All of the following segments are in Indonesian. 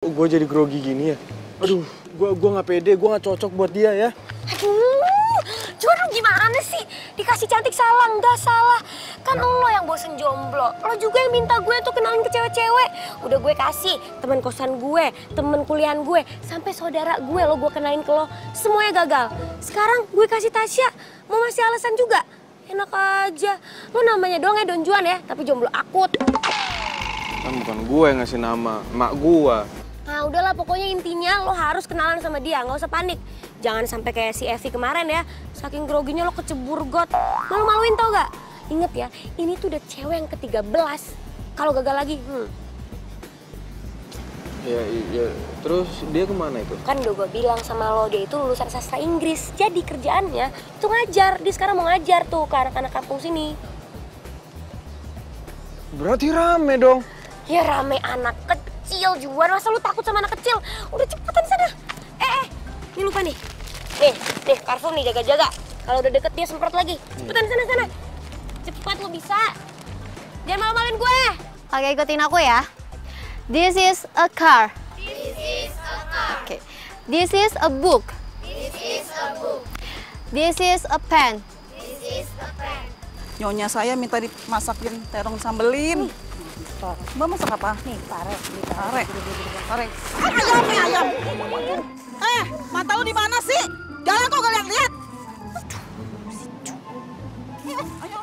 gue jadi grogi gini ya? Aduh, gue gua nggak pede, gue nggak cocok buat dia ya. Aduh, lu gimana sih? Dikasih cantik salah, nggak salah. Kan lo yang bosen jomblo. Lo juga yang minta gue tuh kenalin ke cewek-cewek. Udah gue kasih teman kosan gue, temen kuliahan gue, sampai saudara gue lo gue kenalin ke lo. Semuanya gagal. Sekarang gue kasih Tasya, mau masih alasan juga? Enak aja. Lo namanya doang ya Don Juan ya, tapi jomblo akut. Kan bukan gue yang ngasih nama, mak gue. Nah udahlah pokoknya intinya lo harus kenalan sama dia, nggak usah panik. Jangan sampai kayak si Evi kemarin ya, saking groginya lo kecebur got. Malu-maluin tau gak? Ingat ya, ini tuh udah cewek yang ke-13. Kalau gagal lagi, hmm. Ya, ya, terus dia ke mana itu? Kan udah gue bilang sama lo, dia itu lulusan sastra Inggris. Jadi kerjaannya itu ngajar. Dia sekarang mau ngajar tuh ke anak-anak kampung sini. Berarti rame dong. Ya rame anak kecil Juan, masa lu takut sama anak kecil? Udah cepetan sana. Eh, eh, ini lupa nih. Nih, nih parfum nih jaga-jaga. Kalau udah deket dia semprot lagi. Cepetan sana sana. Cepat lu bisa. Jangan malu-maluin gue. Oke, ikutin aku ya. This is a car. This is a car. Oke. This is a book. This is a book. This is a pen. Nyonya saya minta dimasakin terong sambelin. Mbak masak apa? Nih, pare. Pare. Pare. Ah, ayam, nih ayam. Eh, mata lu di mana sih? Jalan kok gak lihat-lihat. Ayo.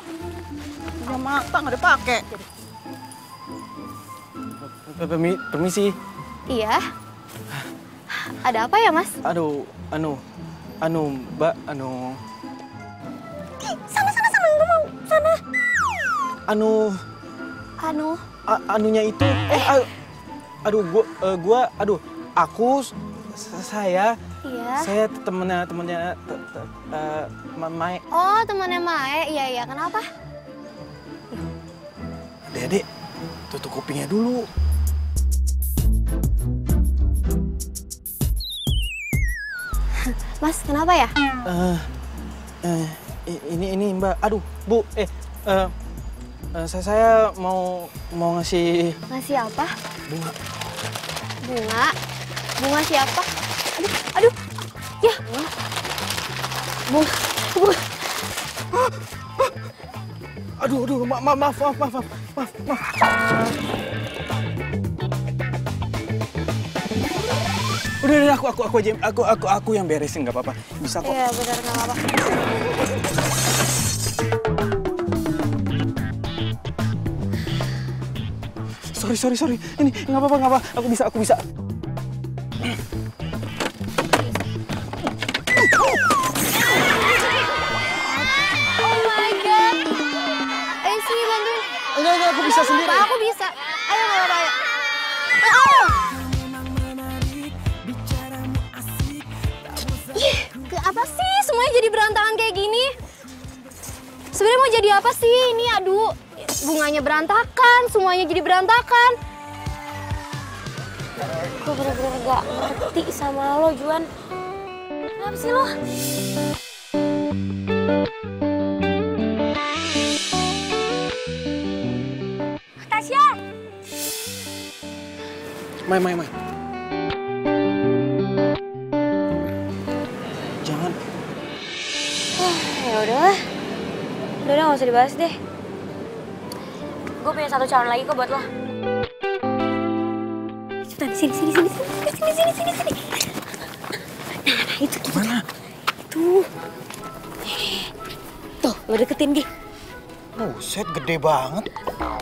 Punya mata nggak dipakai. Permi, permisi. Iya. Ada apa ya, Mas? Aduh, anu, anu, mbak, anu, Sana sana sana nggak mau. Sana. anu, Anu, anunya itu. Eh, a- aduh, gua, eh, gua, aduh, aku, saya, iya. saya temennya, temennya, te- te- eh, Ma- Mai. Oh, temannya Mae. Iya, iya. Kenapa? Dede, tutup kupingnya dulu. Mas, kenapa ya? Eh, i- ini ini Mbak. Aduh, Bu, eh, eh, eh, saya saya mau mau ngasih Ngasih apa? bunga. Bunga. Bunga siapa? Aduh, aduh. Ya. Bunga. Bunga. Aduh, aduh, ma ma maaf, maaf, maaf, maaf, maaf, maaf. Udah, udah, aku, aku, aku aja, aku, aku, aku yang beresin, nggak apa-apa. Bisa kok. Iya, benar nggak apa-apa. Sorry, sorry, sorry. Ini nggak apa-apa, nggak apa. Aku bisa, aku bisa. Oh my god. Ayo sini bantuin. Enggak, enggak, aku bisa Nggak sendiri. apa-apa, Aku bisa. Ayo nggak apa-apa. ayo. Oh. Ih, ke apa sih semuanya jadi berantakan kayak gini? Sebenarnya mau jadi apa sih ini? Aduh, bunganya berantakan, semuanya jadi berantakan. Gue bener-bener gak ngerti sama lo Juan. Kenapa sih lo? Tasya! Mai, mai, mai. Jangan. Ya udahlah. Udah udah gak usah dibahas deh. Gue punya satu calon lagi kok buat lo. Cepetan sini sini sini sini sini sini sini sini. Nah, nah itu tuh. Mana? Tuh. Tuh, lo deketin Gi. Buset, gede banget.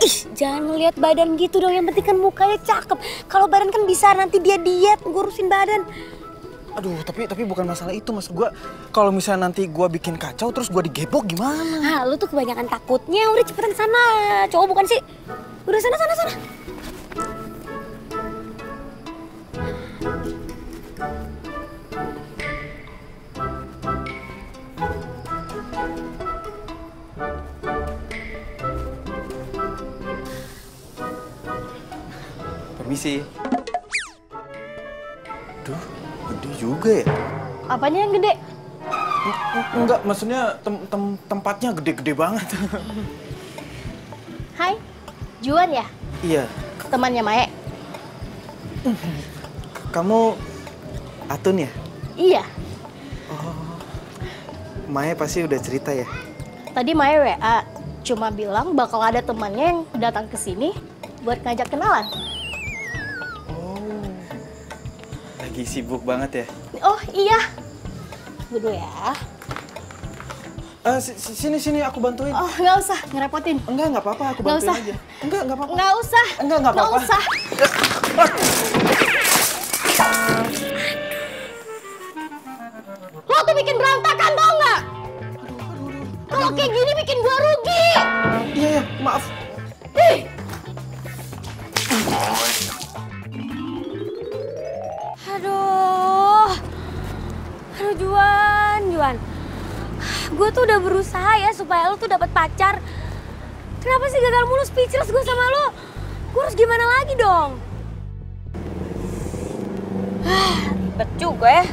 Ih, jangan ngeliat badan gitu dong. Yang penting kan mukanya cakep. Kalau badan kan bisa nanti dia diet ngurusin badan. Aduh, tapi tapi bukan masalah itu, Mas. Gua kalau misalnya nanti gua bikin kacau terus gua digebok gimana? Ah, lu tuh kebanyakan takutnya. Udah cepetan sana. Cowok bukan sih? Udah sana sana sana. Permisi. Juga ya. Apanya yang gede? Enggak, maksudnya tem- tem- tempatnya gede-gede banget. Hai, Juan ya? iya. Temannya Mae? kamu Atun ya? Iya. Maya pasti udah cerita ya? Tadi Maya WA, cuma bilang bakal ada temannya yang datang ke sini buat ngajak kenalan. Lagi sibuk banget ya? Oh iya. Tunggu dulu ya. Eh, si- si- sini sini aku bantuin. Oh nggak usah, ngerepotin. Enggak, enggak apa-apa, aku Nggak bantuin usah. aja. Enggak, enggak apa-apa. Nggak usah. Enggak, nggak apa-apa. usah. Tuh dapat pacar. Kenapa sih gagal mulu speechless gue sama lo? Gue harus gimana lagi dong? Ribet juga ya.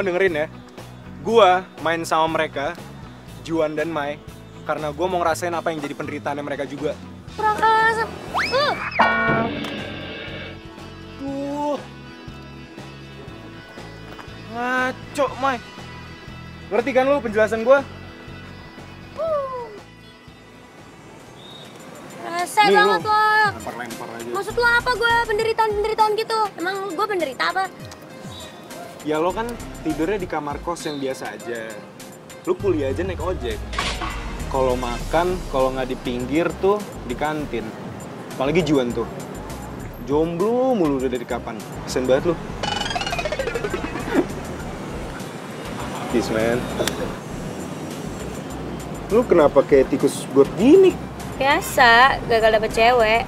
Semua dengerin ya. Gua main sama mereka, Juan dan Mai, karena gua mau ngerasain apa yang jadi penderitaannya mereka juga. Kurang asem. Uh. Ngaco, Mai. Ngerti kan lu penjelasan gua? Rese Nih, banget lo. Lempar-lempar aja. Maksud lo apa gue penderitaan-penderitaan gitu? Emang gue penderita apa? Ya lo kan tidurnya di kamar kos yang biasa aja. Lu kuliah aja naik ojek. Kalau makan, kalau nggak di pinggir tuh di kantin. Apalagi Juan tuh. Jomblo mulu udah dari kapan. Kesen banget lu. Peace, man. Lu kenapa kayak tikus got gini? Biasa, gagal dapet cewek.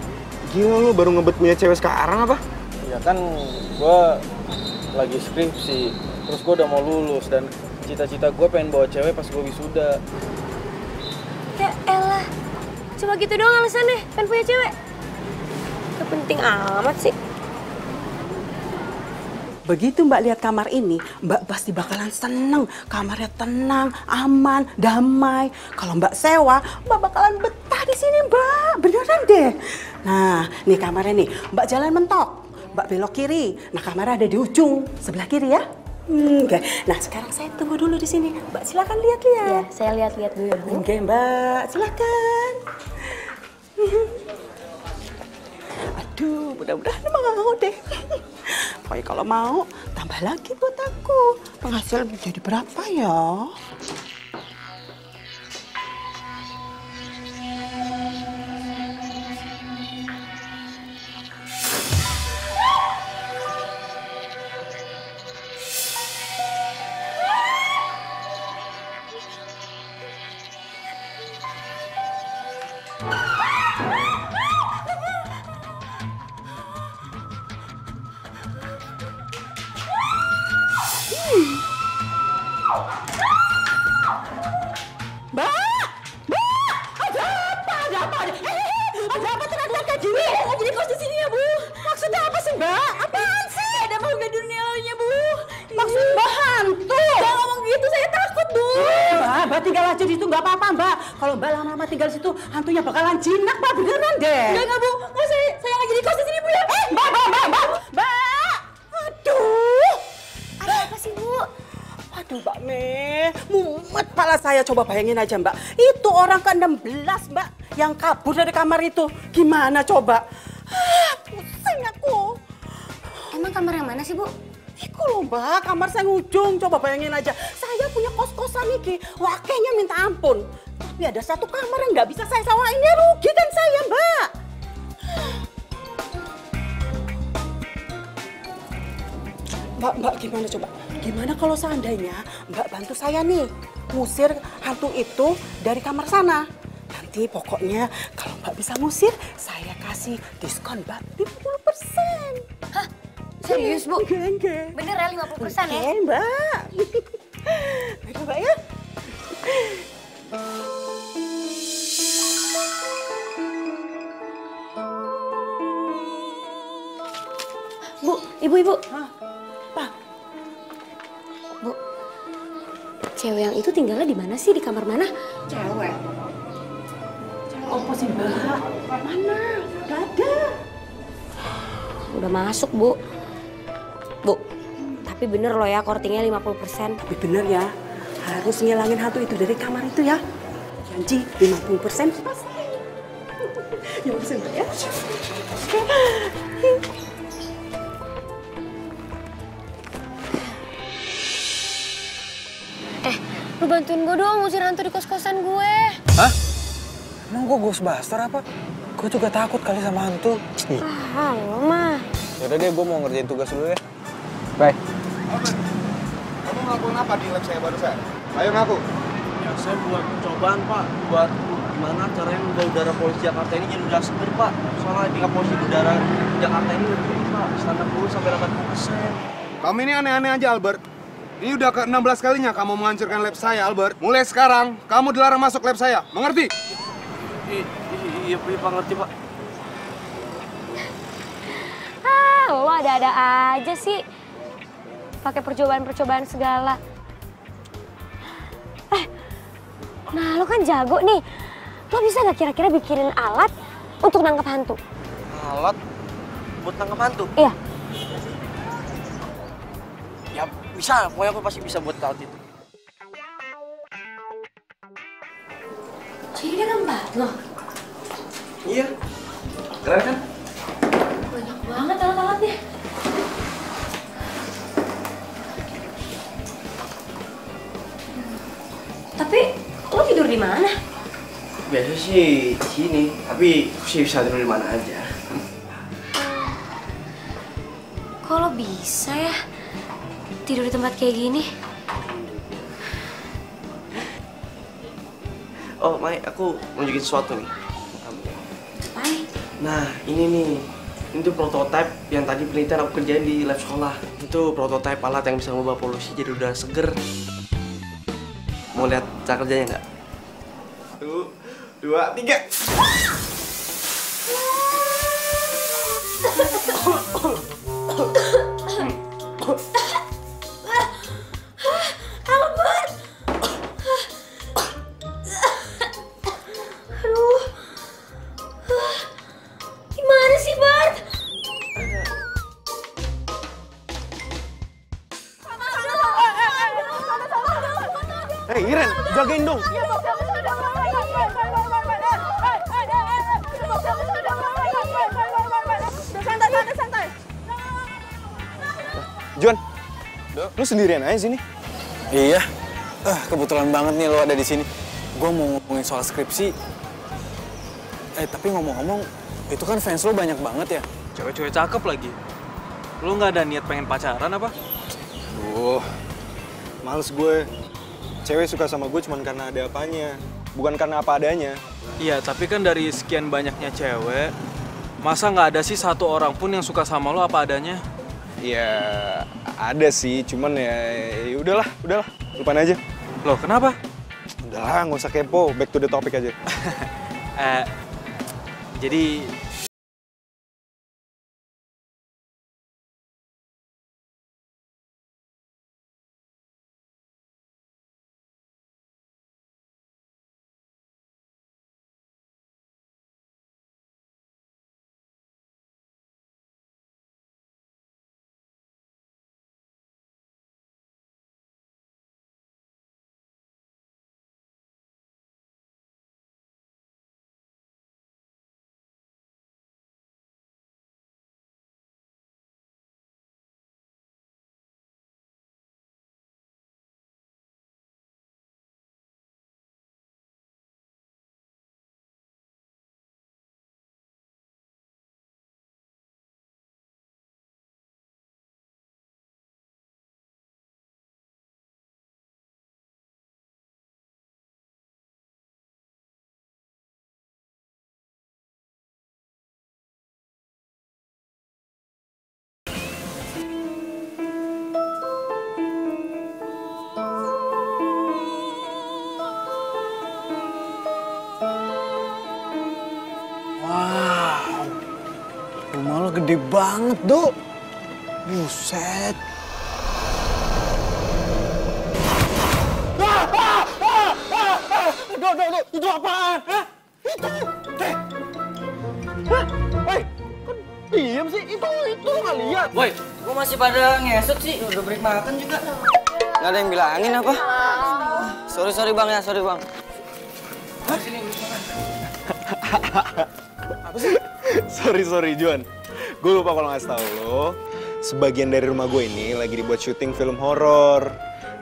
Gila lu baru ngebet punya cewek sekarang apa? Ya kan gua lagi skripsi, terus gua udah mau lulus dan cita-cita gua pengen bawa cewek pas gua wisuda. Ya elah, cuma gitu doang alasannya, pengen punya cewek. Gak penting amat sih. Begitu Mbak lihat kamar ini, Mbak pasti bakalan seneng. Kamarnya tenang, aman, damai. Kalau Mbak sewa, Mbak bakalan betah di sini, Mbak. Beneran deh. Nah, nih kamarnya nih. Mbak jalan mentok. Mbak belok kiri. Nah, kamarnya ada di ujung sebelah kiri ya. Hmm, Oke. Nah, sekarang saya tunggu dulu di sini. Mbak silakan Ya, lihat-lihat. saya lihat-lihat dulu ya, Bu. Oke, Mbak. Silakan. Aduh, mudah-mudahan emang mau deh. Pokoknya kalau mau, tambah lagi buat aku. Penghasilan jadi berapa ya? Mbak, tinggal aja di situ, nggak apa-apa, Mbak. Kalau Mbak lama-lama tinggal di situ, hantunya bakalan jinak, Mbak. Beneran deh. Enggak, enggak, Bu. Nggak, saya, saya nggak jadi kos di sini, Bu, ya. Eh, Mbak, Mbak, Mbak, Mbak. Mbak! Aduh! Ada apa sih, Bu? Aduh Mbak Me, mumet pala saya. Coba bayangin aja Mbak, itu orang ke-16 Mbak yang kabur dari kamar itu. Gimana coba? Ah, pusing aku. Emang kamar yang mana sih, Bu? Iku loh Mbak, kamar saya ngujung. Coba bayangin aja, saya punya kos-kosan iki, wakenya minta ampun. Tapi ada satu kamar yang nggak bisa saya sewain, ya rugi kan saya Mbak. Mbak, Mbak gimana coba? Gimana kalau seandainya Mbak bantu saya nih ngusir hantu itu dari kamar sana? Nanti pokoknya kalau Mbak bisa ngusir, saya kasih diskon Mbak 50%. Hah? Serius, Bu? Enggak, enggak. Bener ya 50% ya? Oke, Mbak. Mbak ya. Bu, ibu-ibu. Apa? Bu, cewek yang itu tinggalnya di mana sih? Di kamar mana? Cewek. Cewek apa sih, Mbak? Mana? Gak ada. Udah masuk, Bu. Bu, tapi bener loh ya kortingnya 50%. Tapi bener ya, harus ngilangin hantu itu dari kamar itu ya. Janji 50% pasti. Ya bisa ya. Eh, lu bantuin gue dong ngusir hantu di kos-kosan gue. Hah? Emang gue Ghostbuster apa? Gue juga takut kali sama hantu. Ah, lo mah. Yaudah deh, gue mau ngerjain tugas dulu ya. Bye. Kamu ngelakuin apa di lab saya barusan? Ayo ngaku. Ya, saya buat percobaan, Pak. Buat gimana caranya membawa udara polisi Jakarta ini jadi udara seger, Pak. Soalnya tingkat polusi udara Jakarta ini lebih tinggi, Pak. Standar 10 sampai 80 persen. Kamu ini aneh-aneh aja, Albert. Ini udah ke-16 kalinya kamu menghancurkan lab saya, Albert. Mulai sekarang, kamu dilarang masuk lab saya. Mengerti? Iya, iya, Pak. Ngerti, Pak. Ah, lo ada-ada aja sih. Pakai percobaan-percobaan segala. Eh, nah lo kan jago nih. Lo bisa gak kira-kira bikinin alat untuk nangkep hantu? Alat buat tangkap hantu. Iya. Ya, bisa. Pokoknya aku pasti bisa buat alat itu. Jadi dia tempat lo. Iya. Keren kan? Banyak banget alat-alatnya. Tapi lo tidur di mana? Biasa sih di sini, tapi aku sih bisa tidur di mana aja. Kok lo bisa ya tidur di tempat kayak gini? Oh, Mai, aku mau nunjukin sesuatu nih. Nah, ini nih. Ini tuh prototipe yang tadi penelitian aku kerjain di lab sekolah. Itu prototipe alat yang bisa mengubah polusi jadi udara seger. Mau lihat cara kerjanya nggak? Satu, dua, tiga. Juan, lu sendirian aja sini? Iya. Ah, kebetulan banget nih lo ada di sini. Gue mau ngomongin soal skripsi. Eh, tapi ngomong-ngomong, itu kan fans lo banyak banget ya? Cewek-cewek cakep lagi. Lu nggak ada niat pengen pacaran apa? Duh, males gue. Cewek suka sama gue cuma karena ada apanya, bukan karena apa adanya. Iya, tapi kan dari sekian banyaknya cewek, masa nggak ada sih satu orang pun yang suka sama lo apa adanya? Ya, ada sih, cuman ya, ya udahlah, udahlah, lupain aja. Loh, kenapa? Udahlah, nggak usah kepo, back to the topic aja. Eh, jadi gede banget, Dok. Buset. Dok, dok, dok, itu apaan? Hah? Itu, eh. Hah? Woi, kok diem sih? Itu, itu lo nggak lihat? Woi, gua masih pada ngesot sih, udah break makan juga. Nggak ada yang bilangin apa? Sorry, sorry bang ya, sorry bang. sorry, sorry, Juan. Gue lupa kalau ngasih tahu lo. Sebagian dari rumah gue ini lagi dibuat syuting film horor.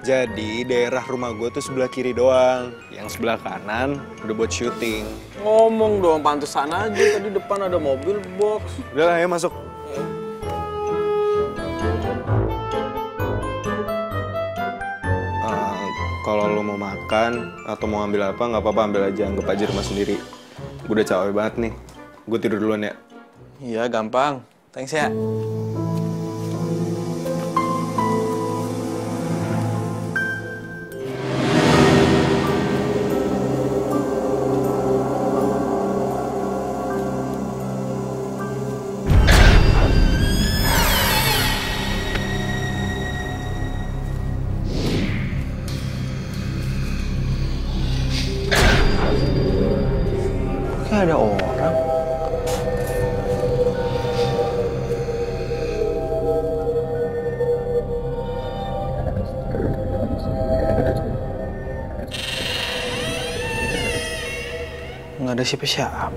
Jadi daerah rumah gue tuh sebelah kiri doang. Yang sebelah kanan udah buat syuting. Ngomong dong, pantesan aja. Tadi depan ada mobil box. Udah lah ya masuk. Eh, kalau lo mau makan atau mau ambil apa nggak apa-apa ambil aja anggap aja rumah sendiri. Gue udah capek banget nih. Gue tidur duluan ya. Iya, gampang. Thanks ya. Nggak ada siapa-siapa.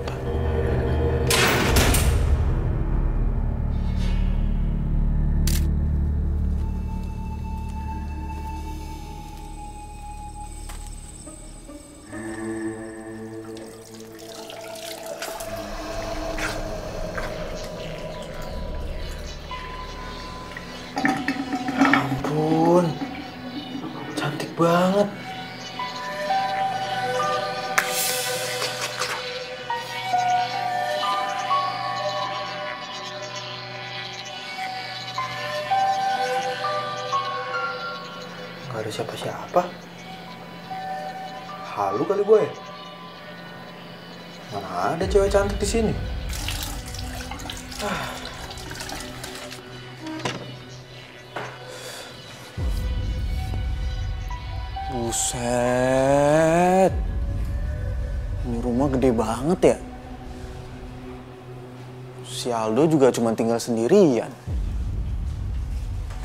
Cuma tinggal sendirian.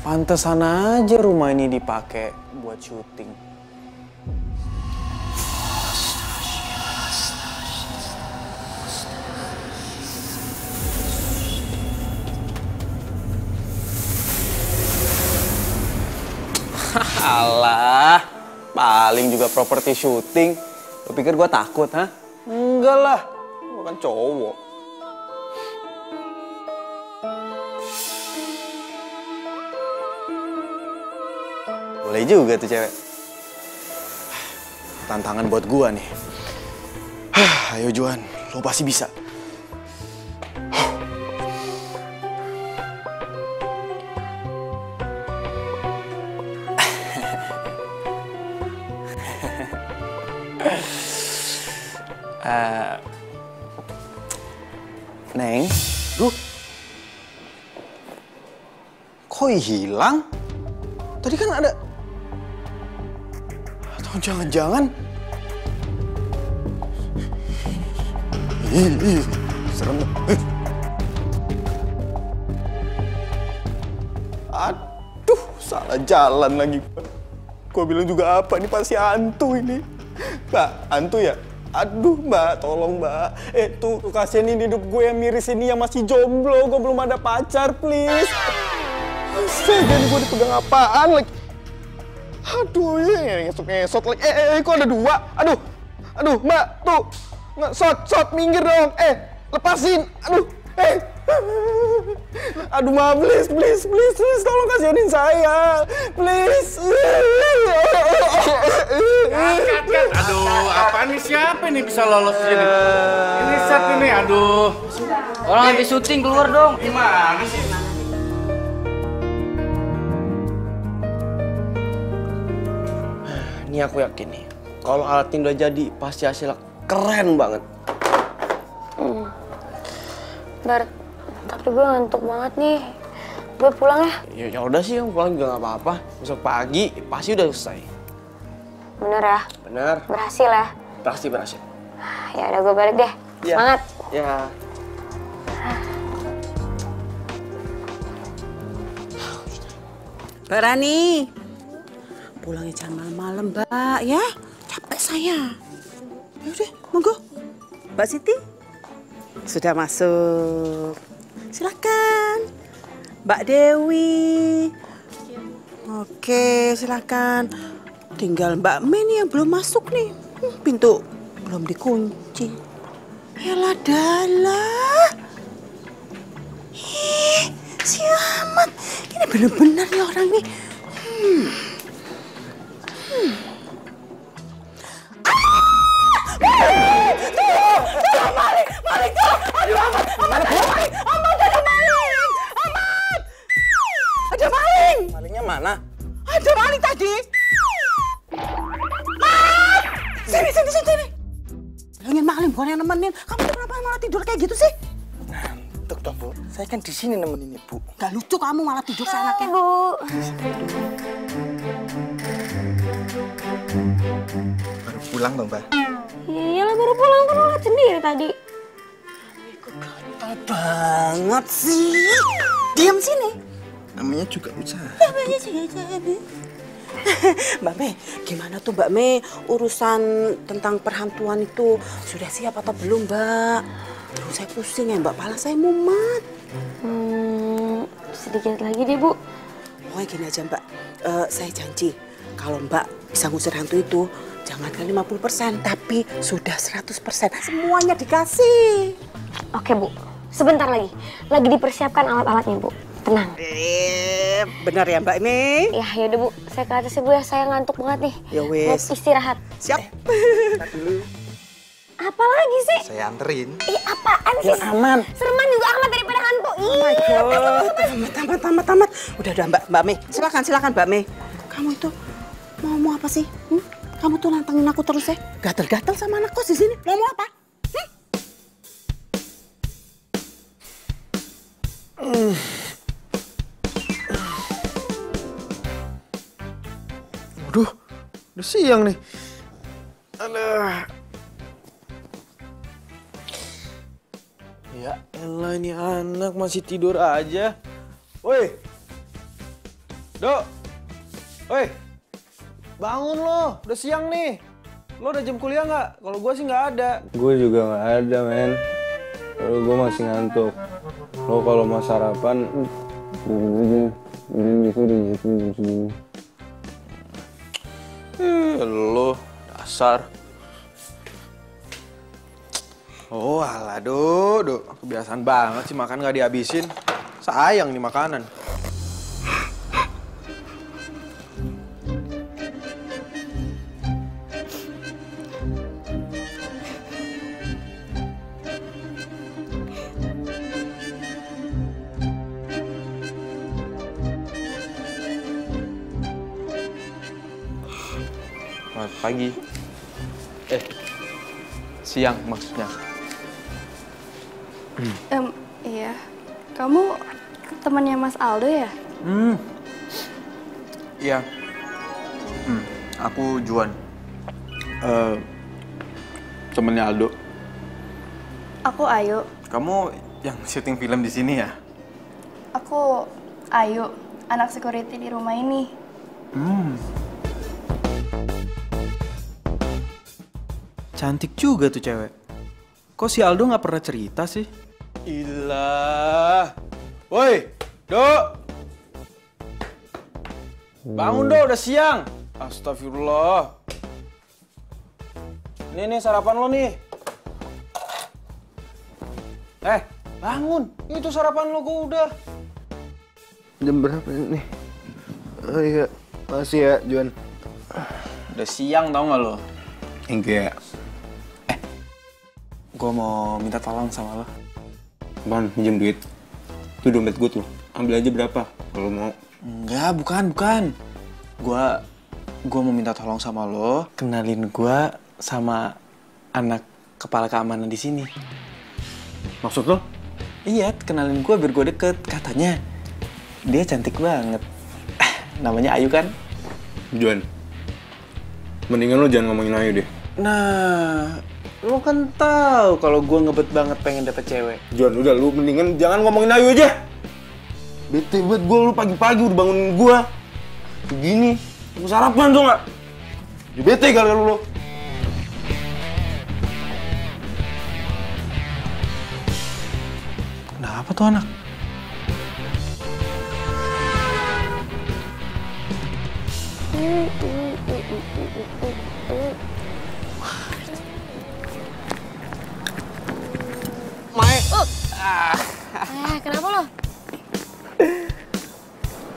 Pantesan aja rumah ini dipakai buat syuting. Alah, paling juga properti syuting. Lo pikir gue takut, ha? Enggak lah, gue kan cowok. Juga tuh cewek. Tantangan buat gua nih. Ayo Juan, lo pasti bisa. Eh, Neng, duh, kok hilang? Tadi kan ada. Jangan-jangan. Serem. Aduh, salah jalan lagi. Gue bilang juga apa, ini pasti hantu ini. Mbak, hantu ya? Aduh mbak, tolong mbak. Eh tuh, tuh kasihan ini hidup gue yang miris ini yang masih jomblo. Gue belum ada pacar, please. Astaga, ini gue dipegang apaan lagi? Aduh, ya ngesot-ngesot lagi. Eh, eh, eh, kok ada dua? Aduh, aduh, mbak, tuh. Nggak, shot, shot, minggir dong. Eh, lepasin. Aduh, eh. Aduh, ma, please, please, please, please, tolong kasihanin saya. Please. Kat, kat. Aduh, apa nih siapa nih bisa lolos sini? Ini set ini, aduh. Orang habis syuting keluar dong. Gimana sih? Ini aku yakin nih, kalau alat ini udah jadi, pasti hasilnya keren banget. Bar, Tapi gue ngantuk banget nih. Gue pulang ya. Ya, ya udah sih, kamu pulang juga nggak apa-apa. Besok pagi pasti udah selesai. Bener ya? Bener. Berhasil ya? Pasti berhasil. Ya udah gue balik deh. Iya. Semangat. Ya. Mbak Rani, pulangnya jangan malam-malam, Mbak, ya. Capek saya. Ya udah, monggo. Mbak Siti, sudah masuk. Silakan. Mbak Dewi. Oke, silakan. Tinggal Mbak Mei nih yang belum masuk nih. Hmm, Pintu belum dikunci. Yalah dalah. Ih, si amat. Ini bener-bener nih orang nih. Hmm. Mana? Ada maling tadi. Mat! Sini, sini, sini, sini. Bilangin maling, bukan yang nemenin. Kamu kenapa malah tidur kayak gitu sih? Ngantuk Bu. Saya kan di sini nemenin Ibu. Gak lucu kamu malah tidur seenaknya. Bu. Baru pulang dong, Mbak. Iya lah baru pulang kan lo sendiri tadi. Gatal banget sih. Diam sini. Namanya juga usaha. Mbak Mei, gimana tuh Mbak Mei urusan tentang perhantuan itu sudah siap atau belum Mbak? Terus saya pusing ya Mbak, pala saya mumet. Hmm, sedikit lagi deh bu. Pokoknya gini aja Mbak, Eh, saya janji kalau Mbak bisa ngusir hantu itu jangan kan 50% tapi sudah 100% semuanya dikasih. Oke bu, sebentar lagi. Lagi dipersiapkan alat-alatnya bu. Tenang. Eh, benar ya Mbak ini? Ya yaudah bu, saya ke atas ya bu ya. Saya ngantuk banget nih. Ya wes. istirahat. Siap. Apa lagi sih? Saya anterin. Ih apaan sih? aman. Serman juga amat daripada hantu. Ih. Oh my God, tamat, tamat, tamat, tamat. Udah, udah, Mbak, Mbak Mei. Silakan, silakan, Mbak Mei. Kamu itu mau mau apa sih? Hmm? Kamu tuh nantangin aku terus ya? Gatel-gatel sama anak kos di sini. Mau mau apa? Waduh, udah siang nih. Aduh. Ya elah ini anak masih tidur aja. Woi. Dok. Woi. Bangun lo, udah siang nih. Lo udah jam kuliah nggak? Kalau gue sih nggak ada. Gue juga nggak ada, men. Lalu gue masih ngantuk. Lo kalau mau sarapan, Eh, lo dasar. Oh, alah, do, do. Kebiasaan banget sih makan nggak dihabisin. Sayang nih makanan. Pagi. Eh, siang maksudnya. Em, iya. Kamu temannya Mas Aldo ya? Hmm. Iya. Hmm, aku Juan. Eh, temennya Aldo. Aku Ayu. Kamu yang syuting film di sini ya? Aku Ayu, anak security di rumah ini. Hmm. Cantik juga tuh cewek. Kok si Aldo nggak pernah cerita sih? Ilah. Woi, Dok. Bangun dong, udah siang. Astagfirullah. Ini nih sarapan lo nih. Eh, bangun. Itu sarapan lo gue udah. Jam berapa nih? Oh iya, masih ya, Juan. Udah siang tau gak lo? Enggak. Gue mau minta tolong sama lo. Bang, pinjam duit. Itu dompet gue tuh. Ambil aja berapa kalau mau. Enggak, bukan, bukan. Gua gua mau minta tolong sama lo, kenalin gua sama anak kepala keamanan di sini. Maksud lo? Iya, kenalin gue biar gue deket. Katanya dia cantik banget. Eh, namanya Ayu kan? Juan, mendingan lu jangan ngomongin Ayu deh. Nah, lu kan tahu kalau gue ngebet banget pengen dapet cewek. Juan, udah lu mendingan jangan ngomongin Ayu aja. Bete banget gue lu pagi-pagi udah bangunin gue. Begini, mau sarapan tuh nggak? Ya bete kali lu. lu. Kenapa tuh anak? Eh, kenapa lo?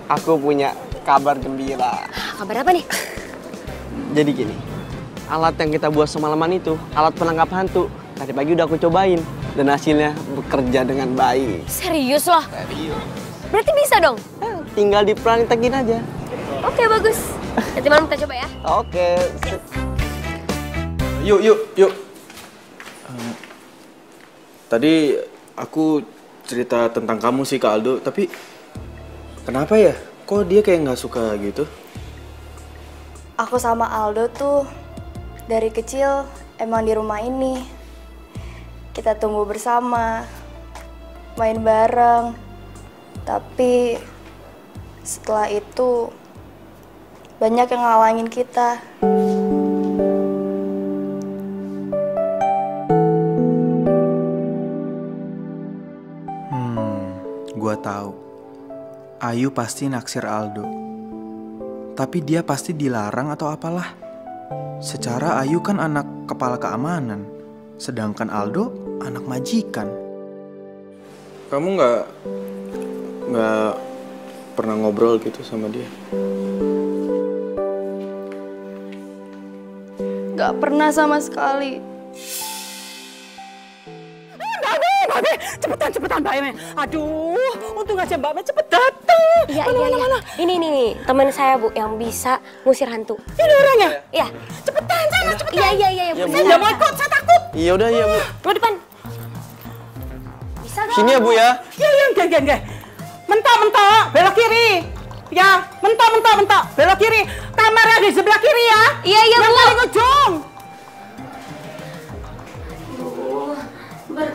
Aku punya kabar gembira. Kabar apa nih? Jadi gini, alat yang kita buat semalaman itu, alat penangkap hantu. Tadi pagi udah aku cobain dan hasilnya bekerja dengan baik. Serius loh? Serius. Berarti bisa dong? Tinggal dipraktekin aja. Oke, bagus. Nanti malam kita coba ya. Oke. Yuk, yuk, yuk. Eh, tadi aku cerita tentang kamu sih ke Aldo, tapi kenapa ya? Kok dia kayak nggak suka gitu? Aku sama Aldo tuh dari kecil emang di rumah ini. Kita tumbuh bersama, main bareng. Tapi setelah itu banyak yang ngalangin kita. Tahu. Ayu pasti naksir Aldo. Tapi dia pasti dilarang atau apalah. Secara Ayu kan anak kepala keamanan, sedangkan Aldo anak majikan. Kamu nggak nggak pernah ngobrol gitu sama dia? Gak pernah sama sekali. Mbak Be, cepetan cepetan Mbak Be. Aduh, untung aja Mbak Be cepet dateng. Iya, iya, iya. Ini nih, nih, teman saya Bu yang bisa ngusir hantu. Ini orangnya. Iya. Cepetan sana, cepetan. Iya, iya, iya. Ya, Bu. Bu. Saya nggak mau ikut, saya takut. Iya udah iya bu. Bu depan. Bisa gak? Sini ya bu ya. Ya, ya, enggak, enggak, enggak. Mentok, mentok, belok kiri. Ya, mentok, mentok, mentok, belok kiri. Kamarnya di sebelah kiri ya. Iya, iya, Yang Bu. paling ujung. Aduh, ber...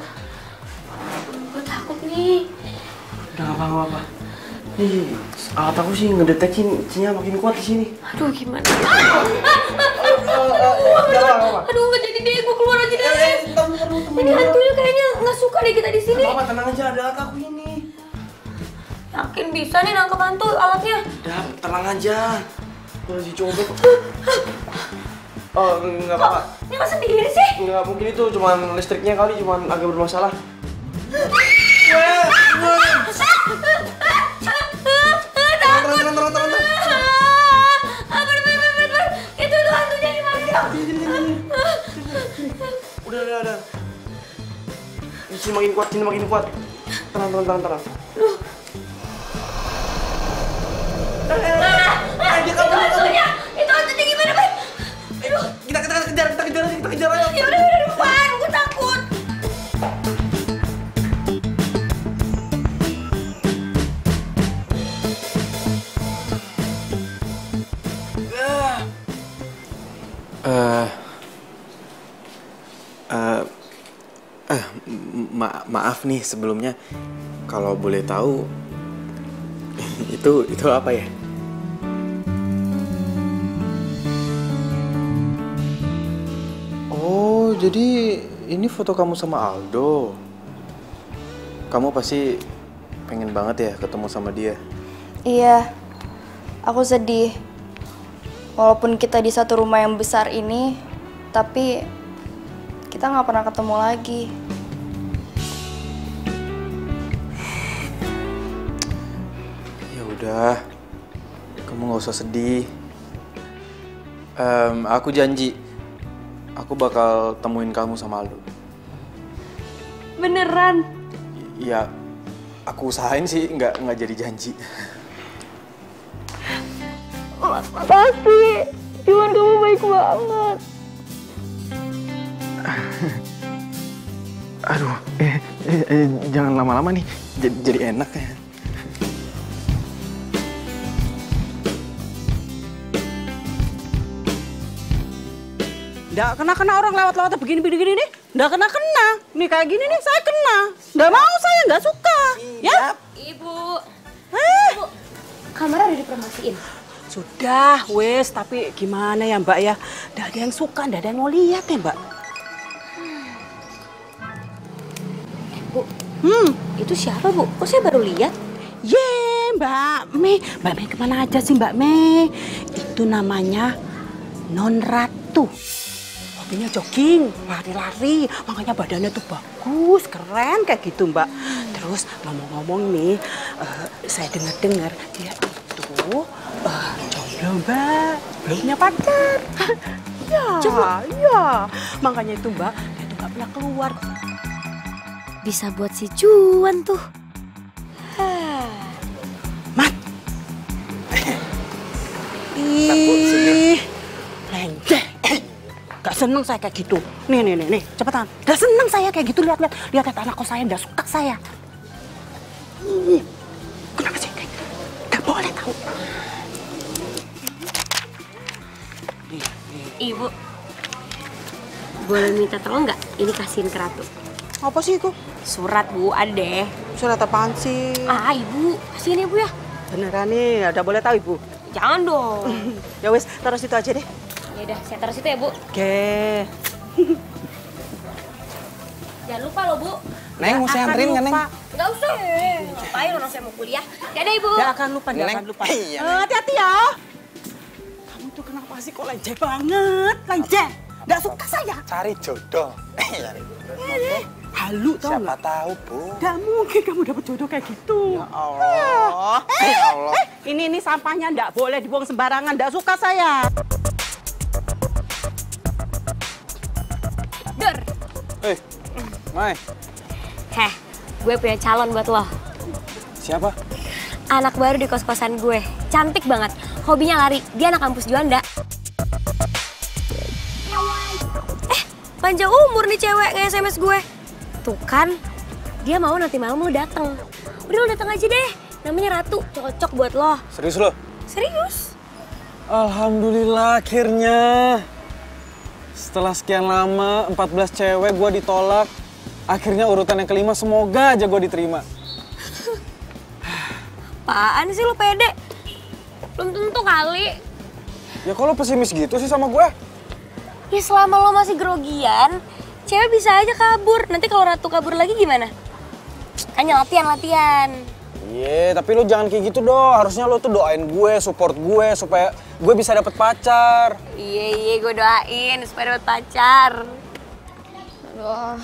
Gue takut nih. Nggak apa-apa. Nih, alat aku sih ngedeteksi sinyal makin kuat di sini. Aduh, gimana? Ah, ah, Aduh, nggak jadi deh. Gue keluar aja deh. Ini hantunya kayaknya nggak suka deh kita di sini. Apa tenang aja ada alat aku ini. Yakin bisa nih nangkep hantu alatnya. Udah, tenang aja. Udah dicoba. Oh, nggak apa-apa. Ini nggak sendiri sih? Nggak mungkin itu, cuman listriknya kali, cuman agak bermasalah. Ah? Udah, udah, udah. Makin kuat, sini makin kuat. Tenang, tenang, tenang, tenang. Ah, Itu. Itu hantunya gimana. Kita, kita, kita kejar, kita kejar kita kejar. Ya udah, udah depan. Eh, eh, eh, ma- maaf nih sebelumnya, kalau boleh tahu itu itu apa ya? Oh, jadi ini foto kamu sama Aldo. Kamu pasti pengen banget ya ketemu sama dia. Iya, aku sedih. Walaupun kita di satu rumah yang besar ini, tapi kita nggak pernah ketemu lagi. Ya udah, kamu nggak usah sedih. Em, aku janji, aku bakal temuin kamu sama Aldo. Beneran? Ya, aku usahain sih nggak nggak jadi janji. Makasih, Juan kamu baik banget. Aduh, eh, eh, eh, jangan lama-lama nih. Jadi, jadi enak ya. Nggak kena-kena orang lewat-lewat begini-begini nih. Nggak kena-kena. Nih kayak gini nih saya kena. Nggak mau saya, nggak suka. Ya? Ibu. Eh. Ibu. Kamera udah dipromosiin. Sudah, wes. Tapi gimana ya mbak ya? Nggak ada yang suka, nggak ada yang mau lihat ya mbak. Bu, hmm, itu siapa bu? Kok saya baru lihat? Ye, Mbak Mei. Mbak Mei ke mana aja sih Mbak Mei? Itu namanya Non Ratu. Hobinya jogging, lari-lari. Makanya badannya tuh bagus, keren kayak gitu Mbak. Terus ngomong-ngomong nih, eh, saya dengar-dengar dia itu jomblo Mbak. Belum punya pacar. ya, ya. Makanya itu Mbak, dia tuh gak pernah keluar. Bisa buat si cuan tuh. Ih, lenje. Gak seneng saya kayak gitu. Nih, nih, nih, nih, cepetan. Gak seneng saya kayak gitu. Lihat, lihat, lihat, lihat anak kos saya gak suka saya. Ih, Kenapa sih? kayak? Gak boleh tahu. Ibu, boleh minta tolong nggak? Ini kasihin ke Ratu. Apa sih itu? Surat bu, ada deh. Surat apaan sih? Ah ibu, kasihin ya bu ya. Beneran nih, udah boleh tahu ibu. Jangan dong. ya wes, taruh situ aja deh. ya udah, saya taruh situ ya bu. Oke. Jangan lupa loh bu. Neng, mau saya anterin nggak, Neng? Nggak usah. Ngapain orang saya mau kuliah? Dadah ibu. Gak akan lupa, gak Neng. akan lupa. Iya, Eh, Hati-hati ya. Tuh kenapa sih kok lenje banget? Lenje. Gak suka saya. Cari jodoh. Eh, halu tau Siapa nggak? tahu, Bu. Gak mungkin kamu dapet jodoh kayak gitu. Ya Allah. Eh, Ya Allah. eh, ini ini sampahnya nggak boleh dibuang sembarangan. Nggak suka saya. Dur. Eh, Mai, Heh, gue punya calon buat lo. siapa? Anak baru di kos-kosan gue. Cantik banget. Hobinya lari. Dia anak kampus Juanda. Eh, panjang umur nih cewek nge-SMS gue. Tuh kan, dia mau nanti malam lo dateng. Udah lo dateng aja deh. Namanya Ratu, cocok buat lo. Serius lo? Serius? Alhamdulillah akhirnya. Setelah sekian lama, 14 cewek gue ditolak. Akhirnya urutan yang kelima semoga aja gue diterima. Apaan sih lo pede? Belum tentu kali. Ya kalau pesimis gitu sih sama gue. Ya selama lo masih grogian, cewek bisa aja kabur. Nanti kalau Ratu kabur lagi gimana? Kan latihan-latihan. Iya, tapi lu jangan kayak gitu dong. Harusnya lu tuh doain gue, support gue supaya gue bisa dapet pacar. Iya, iya gue doain supaya dapet pacar. Aduh.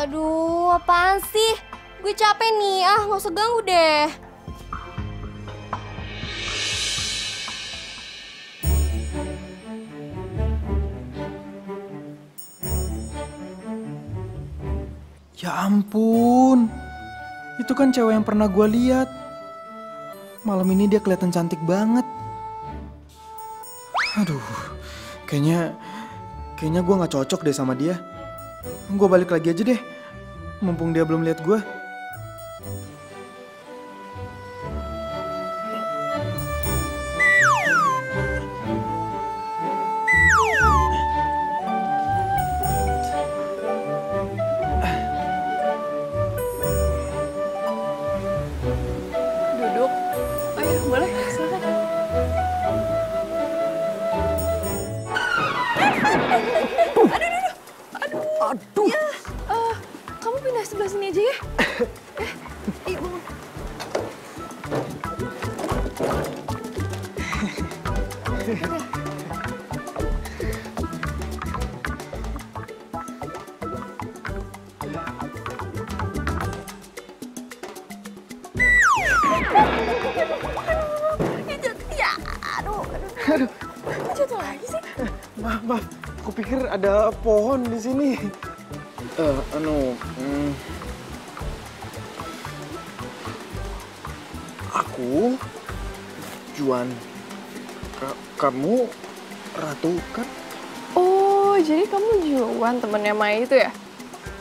Aduh. Apaan sih? Gue capek nih, ah nggak usah ganggu deh. Ya ampun, itu kan cewek yang pernah gue lihat. Malam ini dia kelihatan cantik banget. Aduh, kayaknya kayaknya gue nggak cocok deh sama dia. Gue balik lagi aja deh, mumpung dia belum lihat gue. Sini aja ya. Eh, bangun. Aduh. Aduh, Kok jatuh lagi sih? maaf maaf, kupikir ada pohon di sini. Eh, anu, hmm, Aku Juan. Ka- kamu Ratu kan? Oh, jadi kamu Juan temennya Maya itu ya?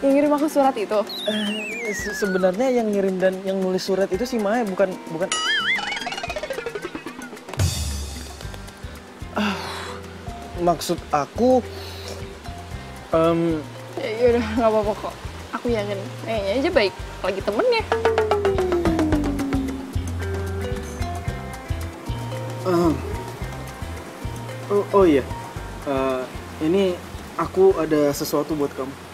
Yang ngirim aku surat itu? Eh, se- sebenarnya yang ngirim dan yang nulis surat itu si Maya bukan bukan Ah, maksud aku em Ya yaudah, nggak apa-apa kok. Aku yakin, kayaknya aja baik lagi temennya. Em, oh, oh iya. Eh, ini aku ada sesuatu buat kamu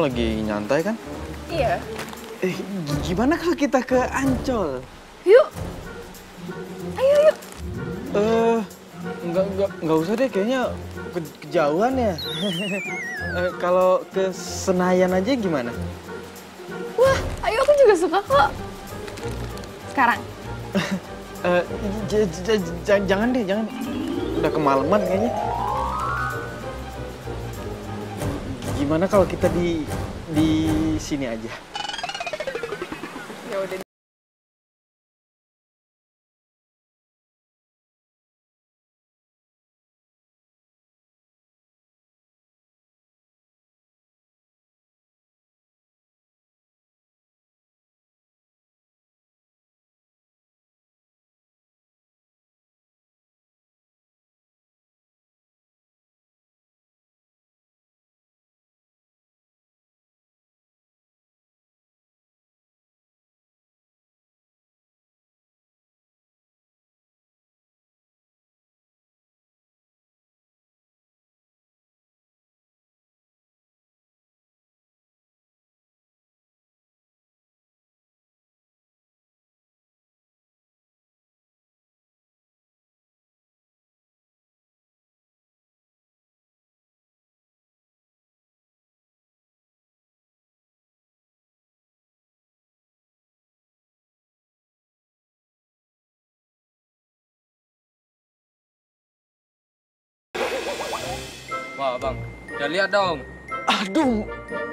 kamu lagi nyantai kan Iya. eh gimana kalau kita ke Ancol Yuk. Ayo, yuk. Eh, nggak nggak nggak usah deh kayaknya ke- kejauhan ya. Eh, kalau ke Senayan aja gimana? Wah, ayo aku juga suka kok. Sekarang. Eh, j- jangan deh, jangan. Udah kemalaman kayaknya. Gimana kalau kita di di sini aja? Ya. Wah, Bang. Jangan lihat dong. Aduh,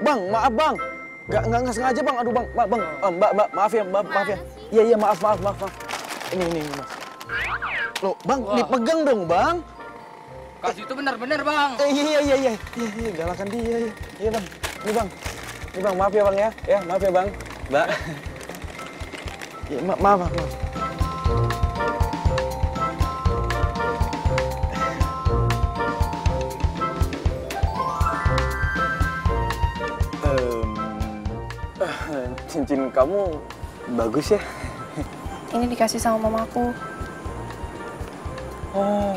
bang, maaf bang. Gak, nggak nggak sengaja bang. Aduh bang, ma- bang, Eh, mbak, mbak, maaf ya, mbak, maaf ya. Iya, iya, maaf, maaf, maaf, maaf. Ini, ini, ini, mas. Loh, bang, Wah. dipegang dong, bang. Kasih itu benar-benar, Bang. Eh, iya, iya, iya, iya, iya, iya, galakan dia, iya, iya, iya, bang. Ini bang, ini bang, maaf ya bang ya, ya, maaf ya bang, mbak. Ya, ma maaf, maaf, cincin kamu bagus ya. Ini dikasih sama mamaku. Oh.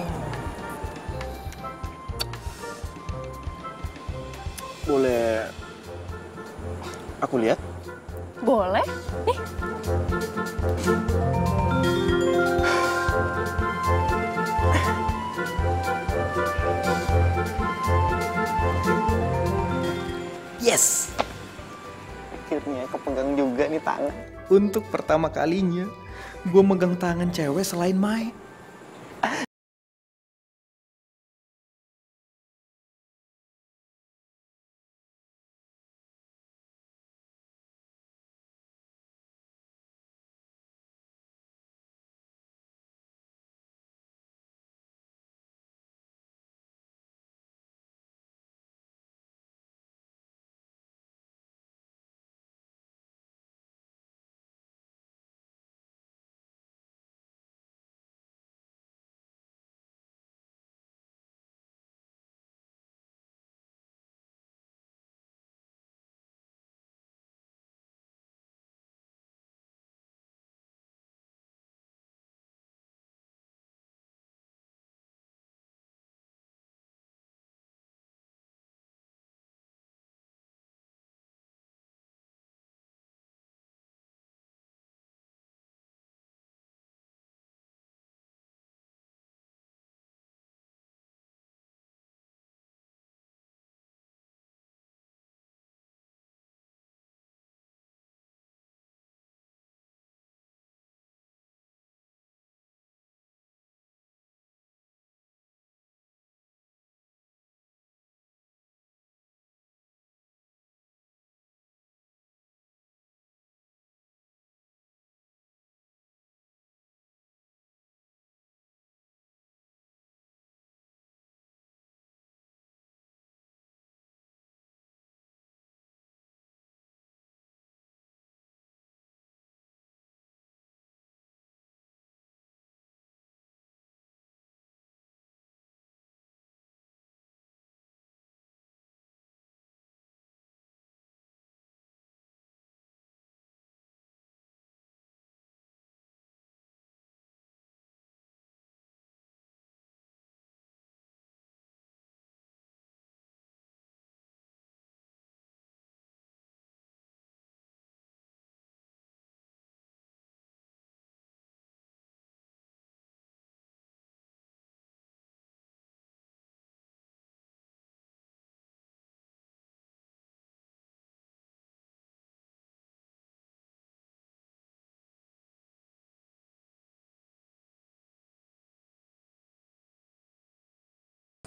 Boleh aku lihat? Boleh? Nih. Yes. Akhirnya kepegang juga nih tangan. Untuk pertama kalinya, gue megang tangan cewek selain Mai.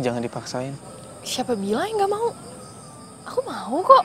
Jangan dipaksain. Siapa bilang nggak mau? Aku mau kok.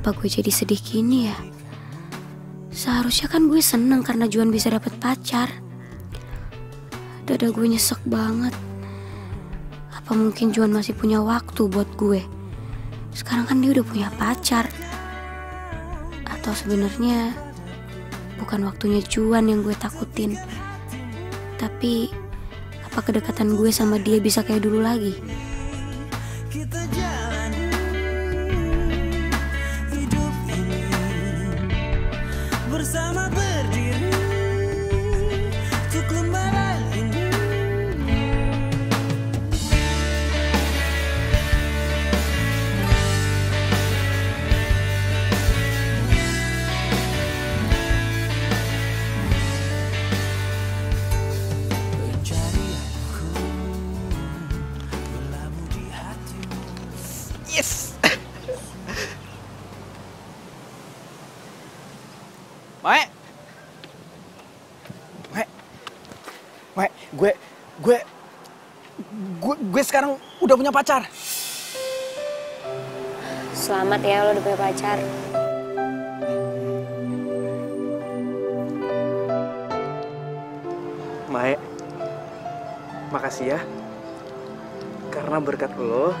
Kenapa gue jadi sedih gini ya? Seharusnya kan gue seneng karena Juan bisa dapet pacar. Dada gue nyesek banget. Apa mungkin Juan masih punya waktu buat gue? Sekarang kan dia udah punya pacar. Atau sebenarnya bukan waktunya Juan yang gue takutin. Tapi apa kedekatan gue sama dia bisa kayak dulu lagi? Pacar. Selamat ya lo udah punya pacar. Mae. Makasih ya. Karena berkat lo,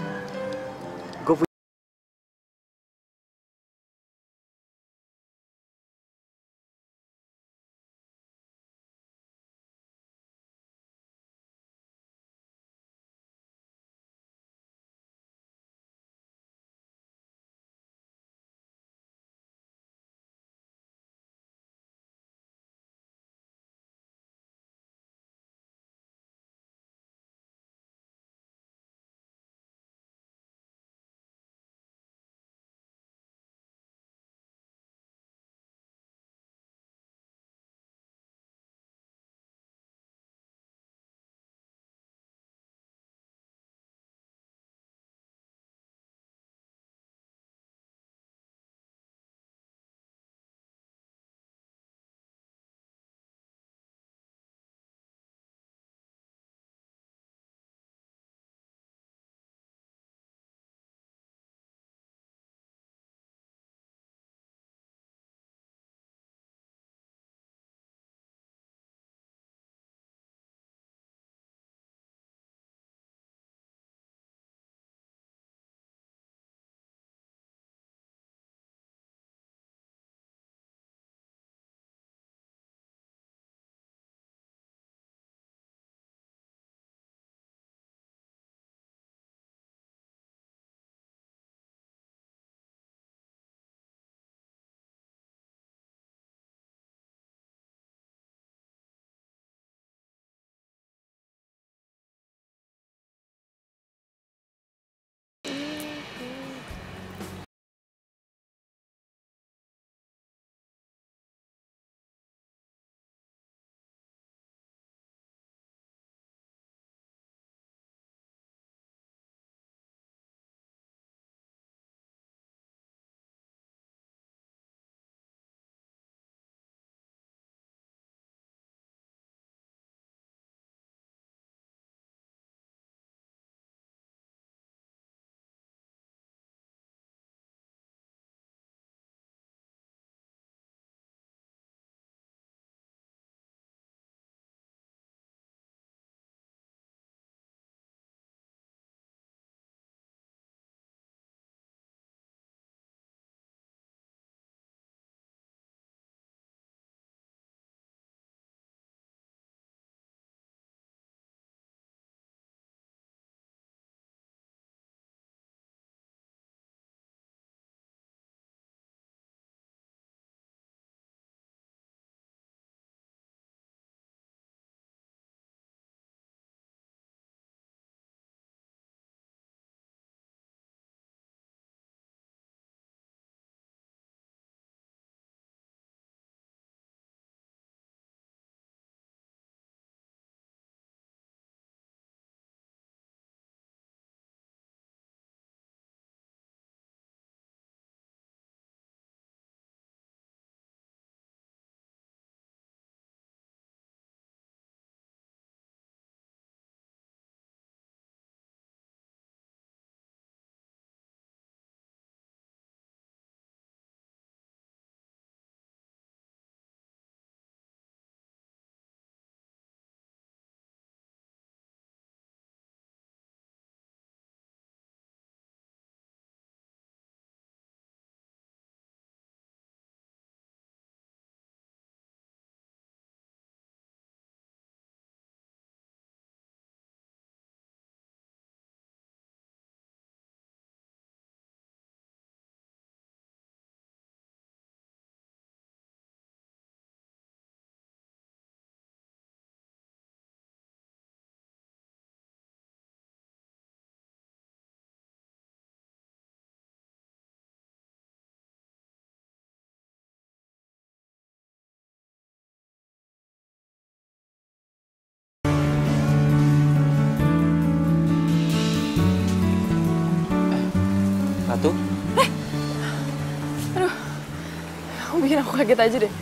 kaget aja deh.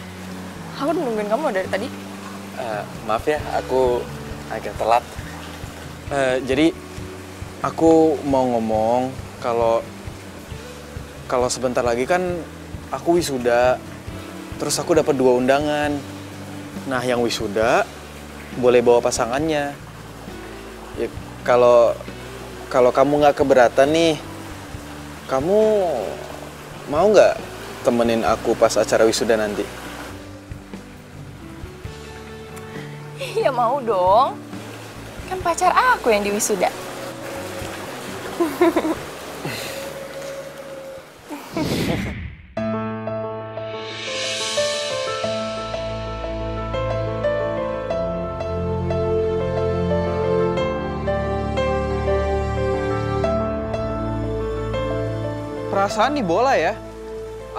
Aku nungguin kamu dari tadi. Eh, maaf ya, aku agak telat. Eh, jadi aku mau ngomong kalau kalau sebentar lagi kan aku wisuda, terus aku dapat dua undangan. Nah, yang wisuda boleh bawa pasangannya. Ya, kalau kalau kamu nggak keberatan nih, kamu mau nggak temenin aku pas acara wisuda nanti? Iya mau dong. Kan pacar aku yang di wisuda. Perasaan nih bola ya.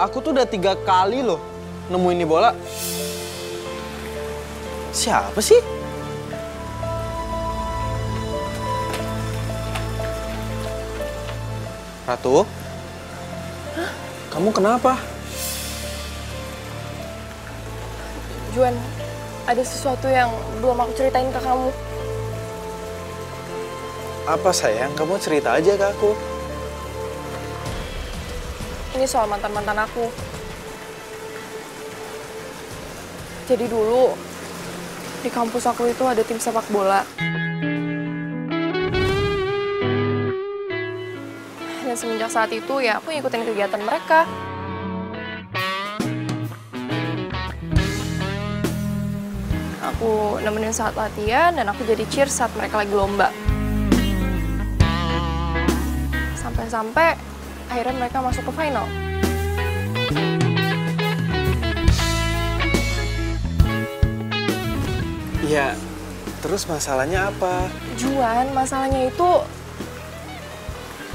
Aku tuh udah tiga kali loh nemuin nih bola. Siapa sih? Ratu? Kamu kenapa? Juan, ada sesuatu yang belum aku ceritain ke kamu. Apa sayang? Kamu cerita aja ke aku. Ini soal mantan-mantan aku. Jadi dulu, di kampus aku itu ada tim sepak bola. Dan semenjak saat itu ya aku ngikutin kegiatan mereka. Aku nemenin saat latihan dan aku jadi cheer saat mereka lagi lomba. Sampai-sampai akhirnya mereka masuk ke final. Iya, terus masalahnya apa? Juan, masalahnya itu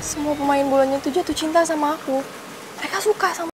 semua pemain bolanya itu jatuh cinta sama aku. Mereka suka sama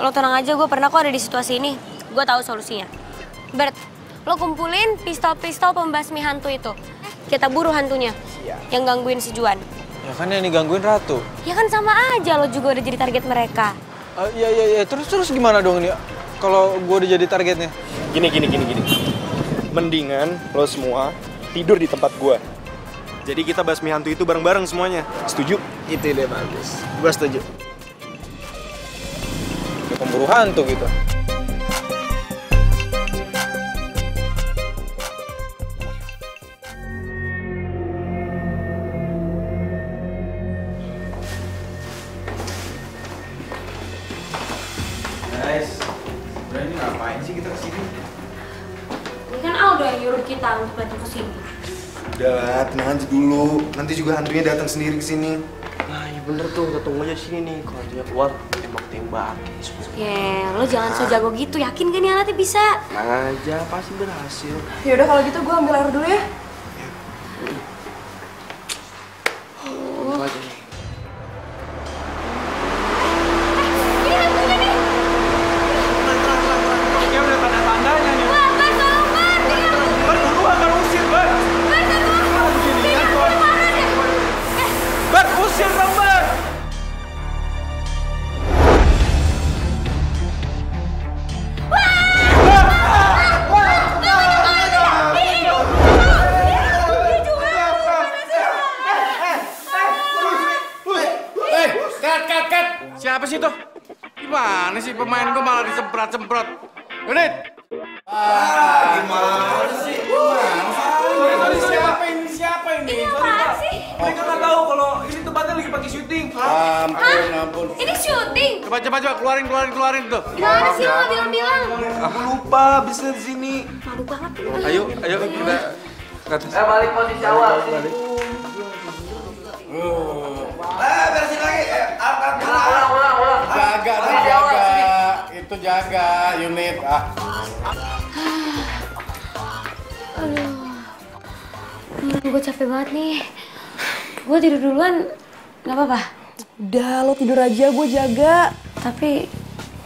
lo tenang aja, gue pernah kok ada di situasi ini. Gue tahu solusinya. Bert, lo kumpulin pistol-pistol pembasmi hantu itu. Kita buru hantunya yang gangguin si Juan. Ya kan yang digangguin Ratu. Ya kan sama aja, lo juga udah jadi target mereka. Ah, Iya iya iya terus terus gimana dong ini? Kalau gue udah jadi targetnya? Gini gini gini gini. Mendingan lo semua tidur di tempat gua. Jadi kita basmi hantu itu bareng-bareng semuanya. Setuju? Itu ide bagus. Gua setuju. Kayak pemburu hantu gitu. Guys, udah ini ngapain sih kita ke sini? Ini kan Aldo yang nyuruh kita untuk datang ke sini. Udah lah, tenang aja dulu. Nanti juga hantunya datang sendiri ke sini. Nah, iya bener tuh, kita tunggu aja sini nih. Kalau dia keluar, Ya, lo jangan so jago gitu. Yakin kan nih alatnya bisa? Tenang aja, pasti berhasil. Yaudah kalau gitu gue ambil air dulu ya. Siapa sih tuh? Gimana sih pemain gua malah disemprot-semprot? Unit. Ah, gimana sih? Gimana sih? Siapa ini? Siapa ini? Sorry, Pak. Mereka nggak tahu kalau ini tempatnya lagi pakai syuting. Ampun, ampun. Ini syuting. Coba, coba, coba keluarin, keluarin, keluarin tuh. Gimana sih lo bilang-bilang? Aku lupa bisa di sini. Malu banget. Ayo, ayo kita ke atas. Eh, balik posisi awal. Balik. Eh, beresin lagi. Eh, angkat Jaga, Posisi jaga. Itu jaga unit. Ah. Aduh. Hmm, gue capek banget nih. Gue tidur duluan, nggak apa-apa. Udah lo tidur aja, gue jaga. Tapi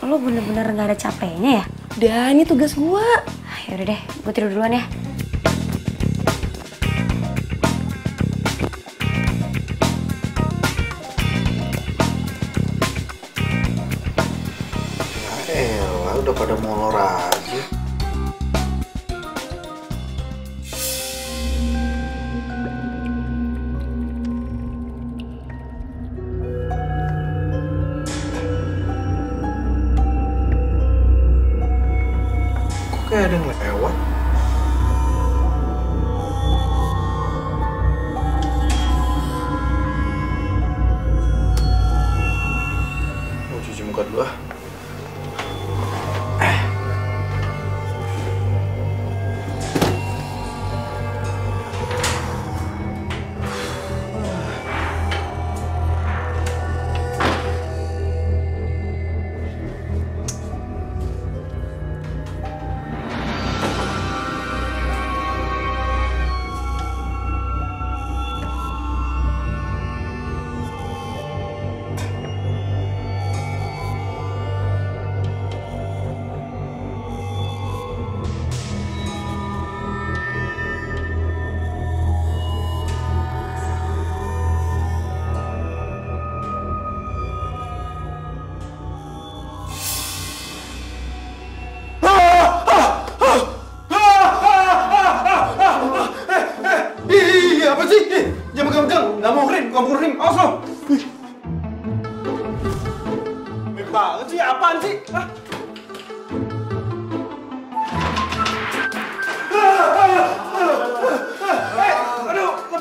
lo bener-bener nggak ada capeknya ya? Udah, ini tugas gue. Ya udah deh, gue tidur duluan ya.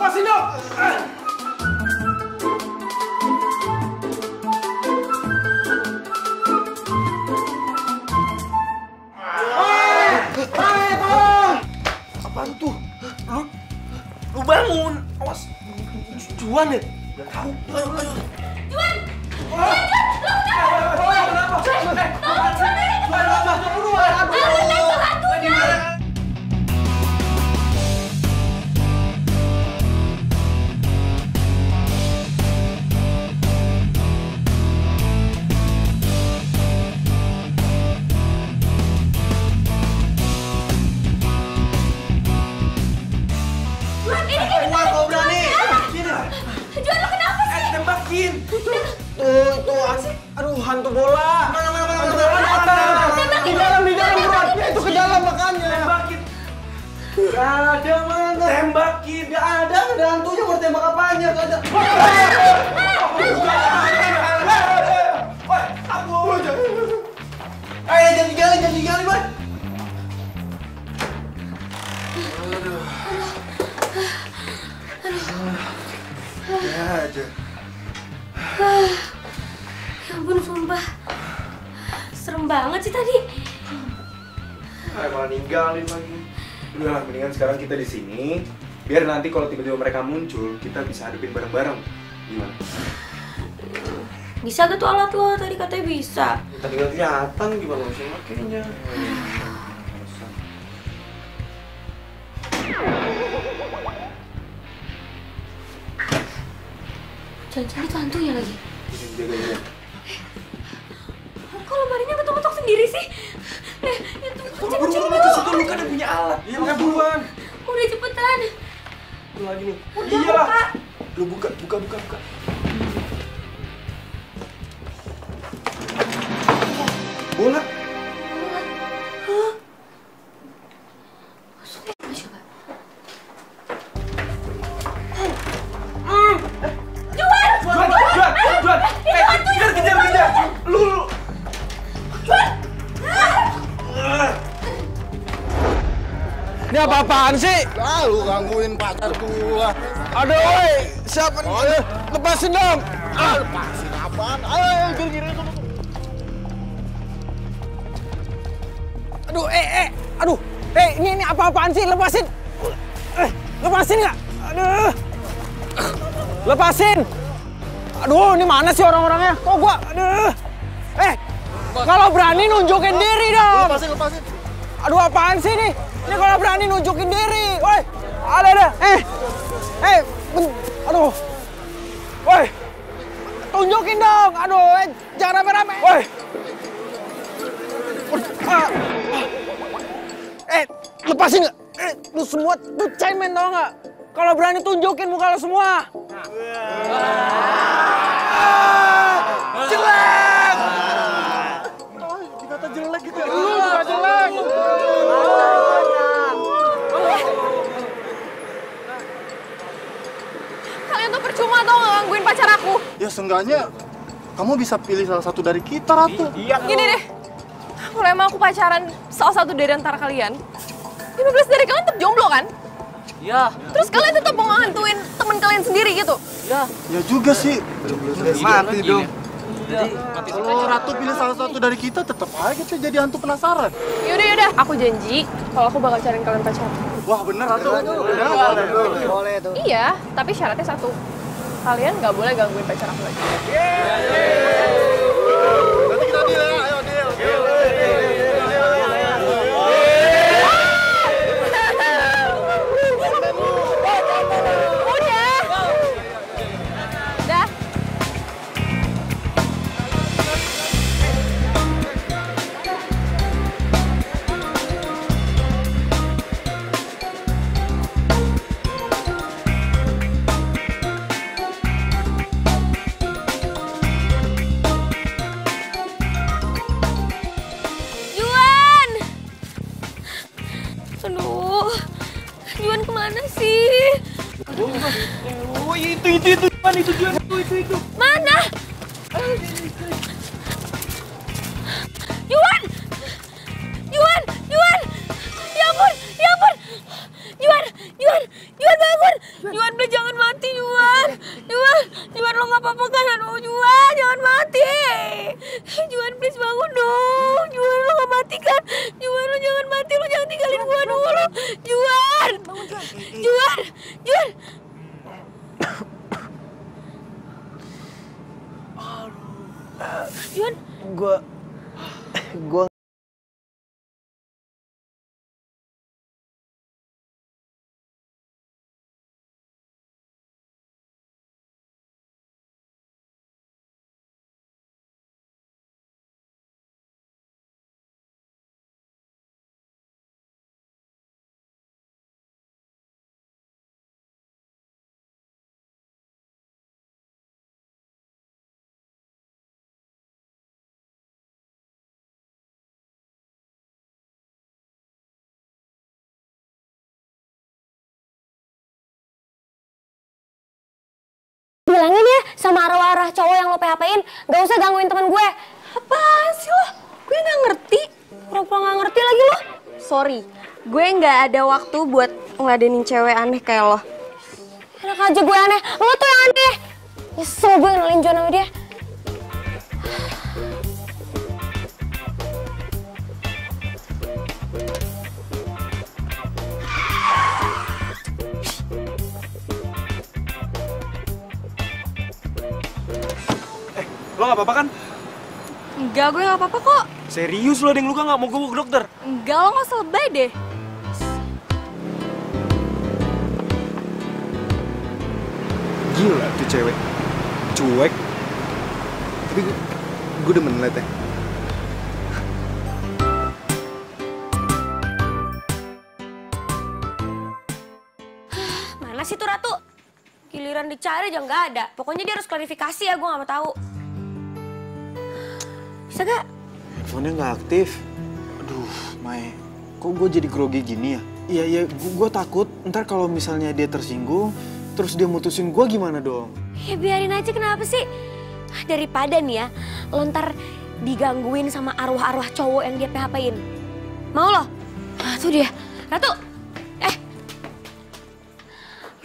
Aduh, muncul, kita bisa hadapin bareng-bareng. Gimana? Bisa gak tuh alat lo? Tadi katanya bisa. Tadi nggak kelihatan gimana sih makainya. Gangguin pacar gua. Aduh, woi, siapa nih? Lepasin dong. Ah, lepasin apaan? Ayo, gini-gini. Aduh, eh, eh, aduh, eh, ini ini apa-apaan sih? Lepasin, eh, lepasin nggak? Aduh, lepasin. Aduh, ini mana sih orang-orangnya? Kok gua, aduh, eh, kalau berani nunjukin diri dong. Lepasin, lepasin. Aduh, apaan sih nih? Ini kalau berani nunjukin diri, woi, ada ada, eh, eh, ben- aduh, woi, tunjukin dong, aduh, eh, jangan rame-rame, woi. Ah. Eh, lepasin nggak? Eh, lu semua tuh cemen tau nggak? Kalau berani tunjukin muka lu semua. Ah, jelek! Dikata jelek gitu ya. Lu nggak jelek. Kalian tuh percuma tau nggak gangguin pacar aku. Ya seenggaknya kamu bisa pilih salah satu dari kita, Ratu. Iya. Gini deh, kalau emang aku pacaran salah satu dari antara kalian, 15 dari kalian tetap jomblo kan? Iya. Terus kalian tetap mau ngantuin temen kalian sendiri gitu? Iya. Ya juga sih. Mati dong. Kalau Ratu pilih salah satu dari kita, tetap aja kita jadi hantu penasaran. Yaudah yaudah, aku janji kalau aku bakal cariin kalian pacaran. Wah bener Ratu. Bener, boleh tuh. Iya, tapi syaratnya satu. Kalian nggak boleh gangguin pacar aku lagi. Nanti itu, itu, Juan, itu, itu, itu, sama arah-arah cowok yang lo PHP-in, gak usah gangguin temen gue. Apaan sih lo? Gue nggak ngerti. Pura-pura gak ngerti lagi lo. Sorry, gue nggak ada waktu buat ngeladenin cewek aneh kayak lo. Enak aja gue aneh, lo tuh yang aneh. Nyesel gue kenalin Juan sama dia. Lo gak apa-apa kan? Enggak, gue nggak apa-apa kok. Serius lo ada yang luka gak mau gue bawa ke dokter? Enggak, lo nggak usah lebay deh. Gila tuh cewek. Cuek. Tapi gue, gue demen liatnya. Mana sih tuh Ratu? Giliran dicari aja nggak ada. Pokoknya dia harus klarifikasi ya, gue nggak mau tahu. Bisa gak? Handphonenya nggak aktif. Aduh, Mai. Kok gue jadi grogi gini ya? Iya, iya. Gue takut ntar kalau misalnya dia tersinggung, terus dia mutusin gue gimana dong? Ya biarin aja kenapa sih? Daripada nih ya, lo ntar digangguin sama arwah-arwah cowok yang dia PHP-in. Mau lo? Ah, tuh dia. Ratu! Eh!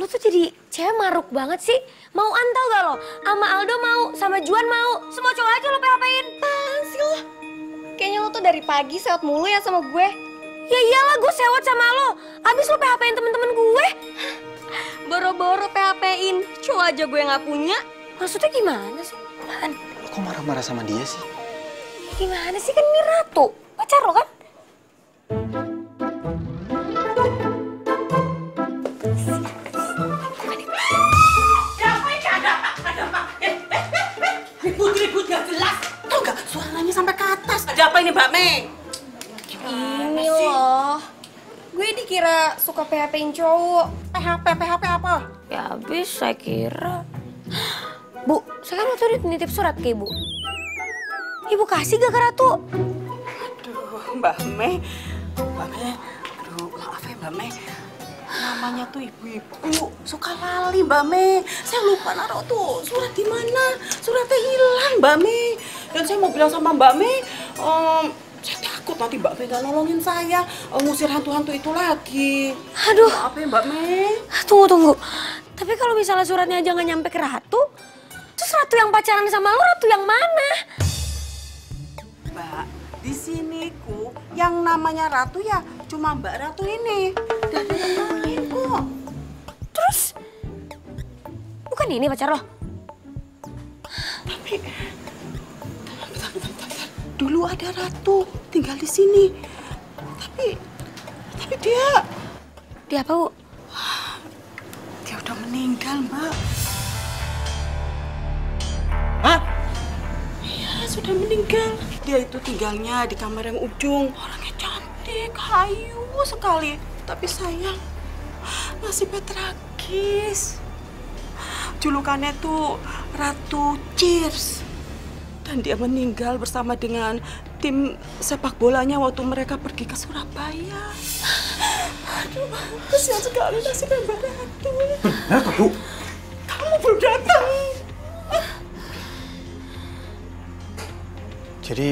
Lo tuh jadi cewek maruk banget sih. Mau antau gak lo? Sama Aldo mau, sama Juan mau. Semua cowok aja lo PHP-in. Apaan sih lo? Kayaknya lo tuh dari pagi sewot mulu ya sama gue. Ya iyalah gue sewot sama lo. Abis lo PHP-in temen-temen gue. Boro-boro PHP-in, cowok aja gue nggak punya. Maksudnya gimana sih? Apaan? Lo kok marah-marah sama dia sih? Gimana sih kan ini Ratu? Pacar lo kan? Sampai ke atas. Ada apa ini Mbak Mei? Ini loh. Gue dikira suka PHP-in cowok. PHP, PHP apa? Ya habis saya kira. Bu, saya kan waktu itu nitip surat ke ibu. Ibu kasih gak ke Ratu? Aduh, Mbak Mei. Mbak Mei, aduh maaf ya Mbak Mei. Namanya tuh ibu-ibu suka lali Mbak Mei. Saya lupa naruh tuh surat di mana. Suratnya hilang Mbak Mei. Dan saya mau bilang sama Mbak Mei, em, saya takut nanti Mbak Mei gak nolongin saya eh, ngusir hantu-hantu itu lagi. Aduh. Maaf ya Mbak Mei. Tunggu, tunggu. Tapi kalau misalnya suratnya aja nggak nyampe ke Ratu, terus Ratu yang pacaran sama lo, Ratu yang mana? Mbak, di sini ku yang namanya Ratu ya cuma Mbak Ratu ini. Gak bukan ini pacar lo? Tapi, bentar, bentar, bentar, bentar. Dulu ada Ratu tinggal di sini. Tapi, tapi dia, Dia apa, Bu? dia udah meninggal, Mbak. Hah? Iya, sudah meninggal. Dia itu tinggalnya di kamar yang ujung. Orangnya cantik, hayu sekali. Tapi sayang, nasibnya tragis. Julukannya tuh Ratu Cheers. Dan dia meninggal bersama dengan tim sepak bolanya waktu mereka pergi ke Surabaya. Aduh, kesian sekali nasibnya Mbak Ratu. Benar, Bu? Kamu belum datang. Jadi...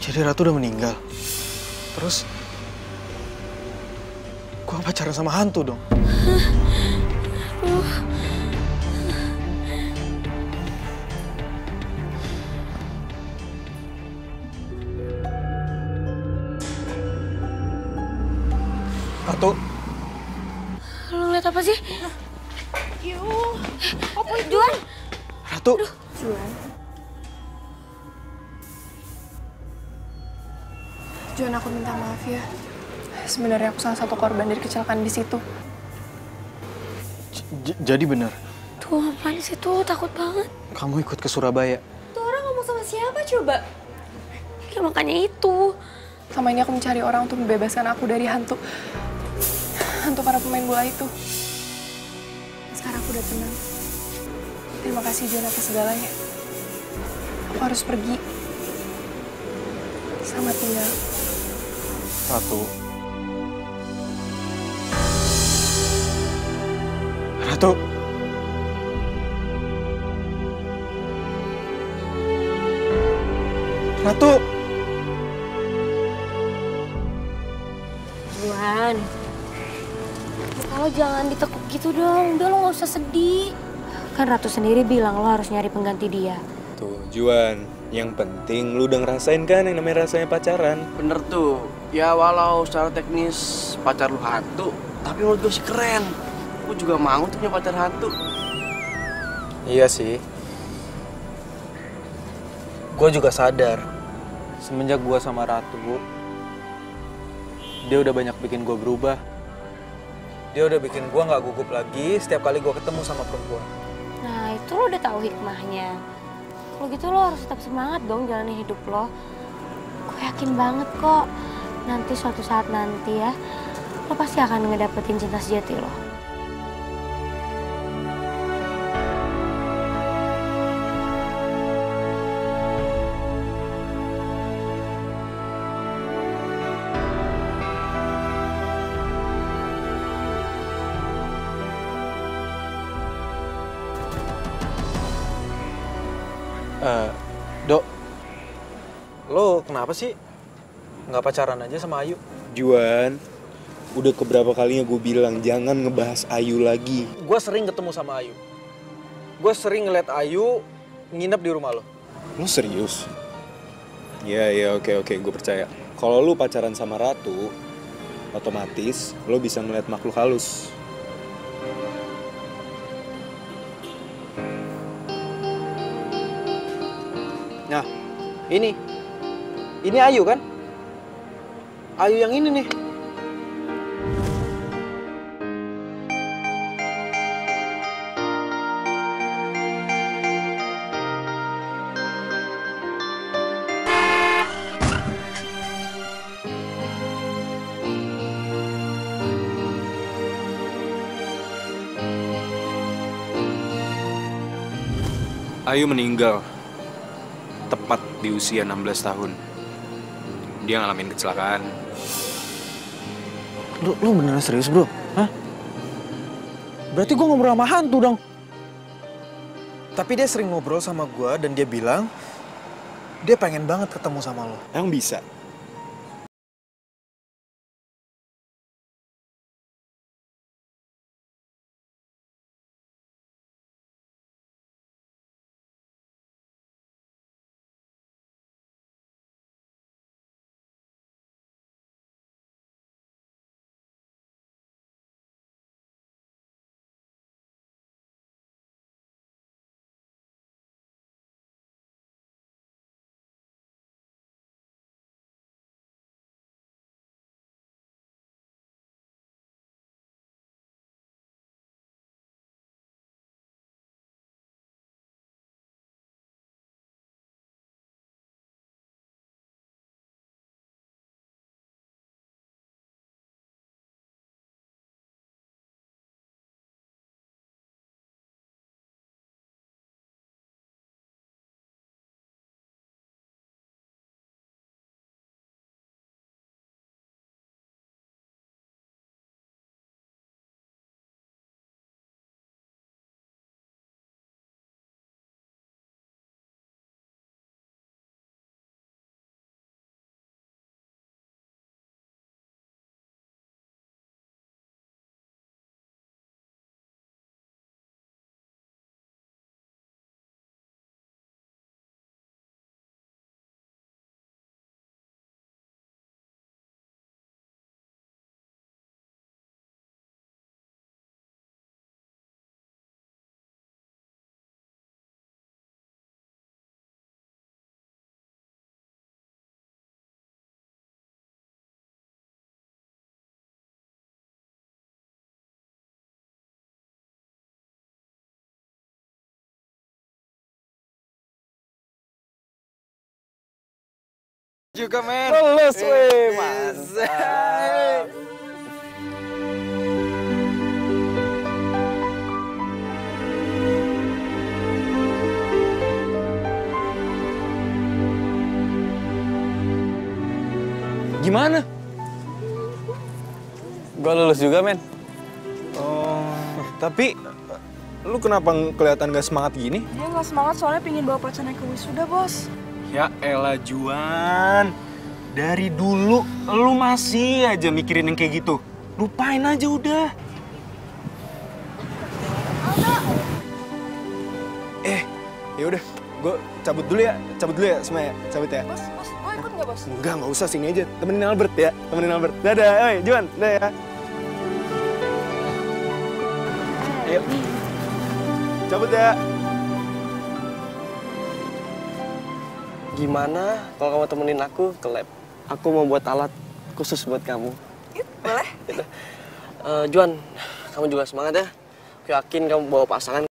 Jadi Ratu udah meninggal. Terus... Gua pacaran sama hantu dong. Ratu, Lo ngeliat apa sih? Yuh, Apa Juan? Ratu. Juan. Juan aku minta maaf ya. Sebenarnya aku salah satu korban dari kecelakaan di situ. J- jadi benar. Tuh apaan sih tuh? Takut banget. Kamu ikut ke Surabaya. Tuh orang ngomong sama siapa coba? Ya makanya itu. Sama ini aku mencari orang untuk membebaskan aku dari hantu. Hantu para pemain bola itu. Sekarang aku udah tenang. Terima kasih Juan atas segalanya. Aku harus pergi. Selamat tinggal. Ratu. Ratu. Ratu. Tuhan. Kalau jangan ditekuk gitu dong. Udah lo gak usah sedih. Kan Ratu sendiri bilang lo harus nyari pengganti dia. Tuh, Juan. Yang penting lu udah ngerasain kan yang namanya rasanya pacaran. Bener tuh. Ya walau secara teknis pacar lu hantu, tapi menurut gue sih keren. Gue juga mau tuh punya pacar hantu. Iya sih. Gue juga sadar, semenjak gue sama Ratu, dia udah banyak bikin gue berubah. Dia udah bikin gue nggak gugup lagi setiap kali gue ketemu sama perempuan. Nah itu lo udah tahu hikmahnya. Kalau gitu lo harus tetap semangat dong jalani hidup lo. Gue yakin banget kok nanti suatu saat nanti ya lo pasti akan ngedapetin cinta sejati lo. Kenapa sih nggak pacaran aja sama Ayu? Juan, udah keberapa kalinya gue bilang jangan ngebahas Ayu lagi. Gue sering ketemu sama Ayu. Gue sering ngeliat Ayu nginep di rumah lo. Lu serius? Ya, ya, oke, oke, gue percaya. Kalau lu pacaran sama Ratu, otomatis lo bisa ngeliat makhluk halus. Nah, ini. Ini Ayu kan? Ayu yang ini nih. Ayu meninggal tepat di usia 16 tahun. Dia ngalamin kecelakaan. Lu, lu beneran serius bro? Hah? Berarti gue ngobrol sama hantu dong. Tapi dia sering ngobrol sama gue dan dia bilang dia pengen banget ketemu sama lo. Emang bisa? Juga men. Lulus weh, mantap. Gimana? Gue lulus juga men. Oh, tapi lu kenapa kelihatan gak semangat gini? Dia nggak semangat soalnya pingin bawa pacarnya ke wisuda, bos. Ya elah Juan. Dari dulu lu masih aja mikirin yang kayak gitu. Lupain aja udah. Eh, ya udah, gue cabut dulu ya, cabut dulu ya semua ya, cabut ya. Bos, bos, gue ikut nggak bos? Enggak, nggak usah sini aja. Temenin Albert ya, temenin Albert. Dadah, oi, Juan, dadah ya. Ayo. Cabut ya. Gimana kalau kamu temenin aku ke lab? Aku mau buat alat khusus buat kamu. Boleh. Eh, Juan, kamu juga semangat ya. Aku yakin kamu bawa pasangan.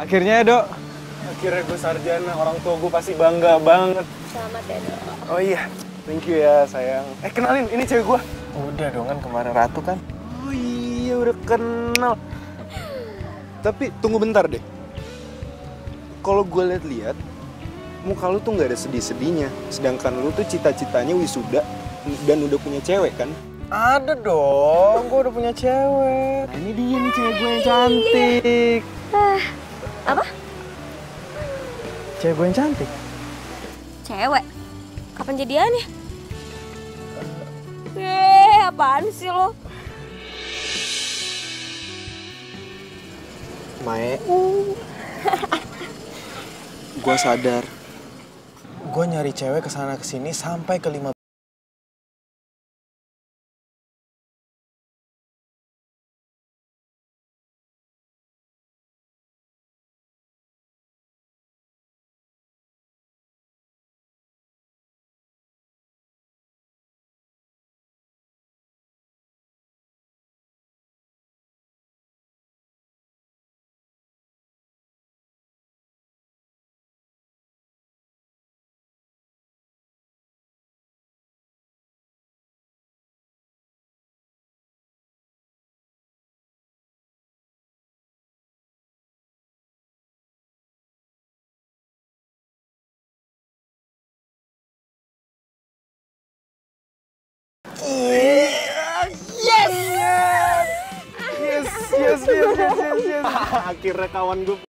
Akhirnya ya, Dok. Akhirnya gue sarjana, orang tua gue pasti bangga banget. Selamat ya, Dok. Oh iya, thank you ya sayang. Eh kenalin, ini cewek gue. Udah dong kan kemarin Ratu kan. Oh iya, udah kenal. Tapi tunggu bentar deh. Kalau gue lihat-lihat, muka lu tuh nggak ada sedih-sedihnya. Sedangkan lu tuh cita-citanya wisuda dan udah punya cewek kan? Ada dong, gue udah punya cewek. Nah ini dia nih cewek gue yang cantik. Ah, apa? Cewek gue yang cantik. Cewek? Kapan jadiannya? Eh, apaan sih lo? Mae. gue sadar. Gue nyari cewek ke sana ke sini sampai ke lima Yes! Yes, yes, yes. Akhirnya kawan gue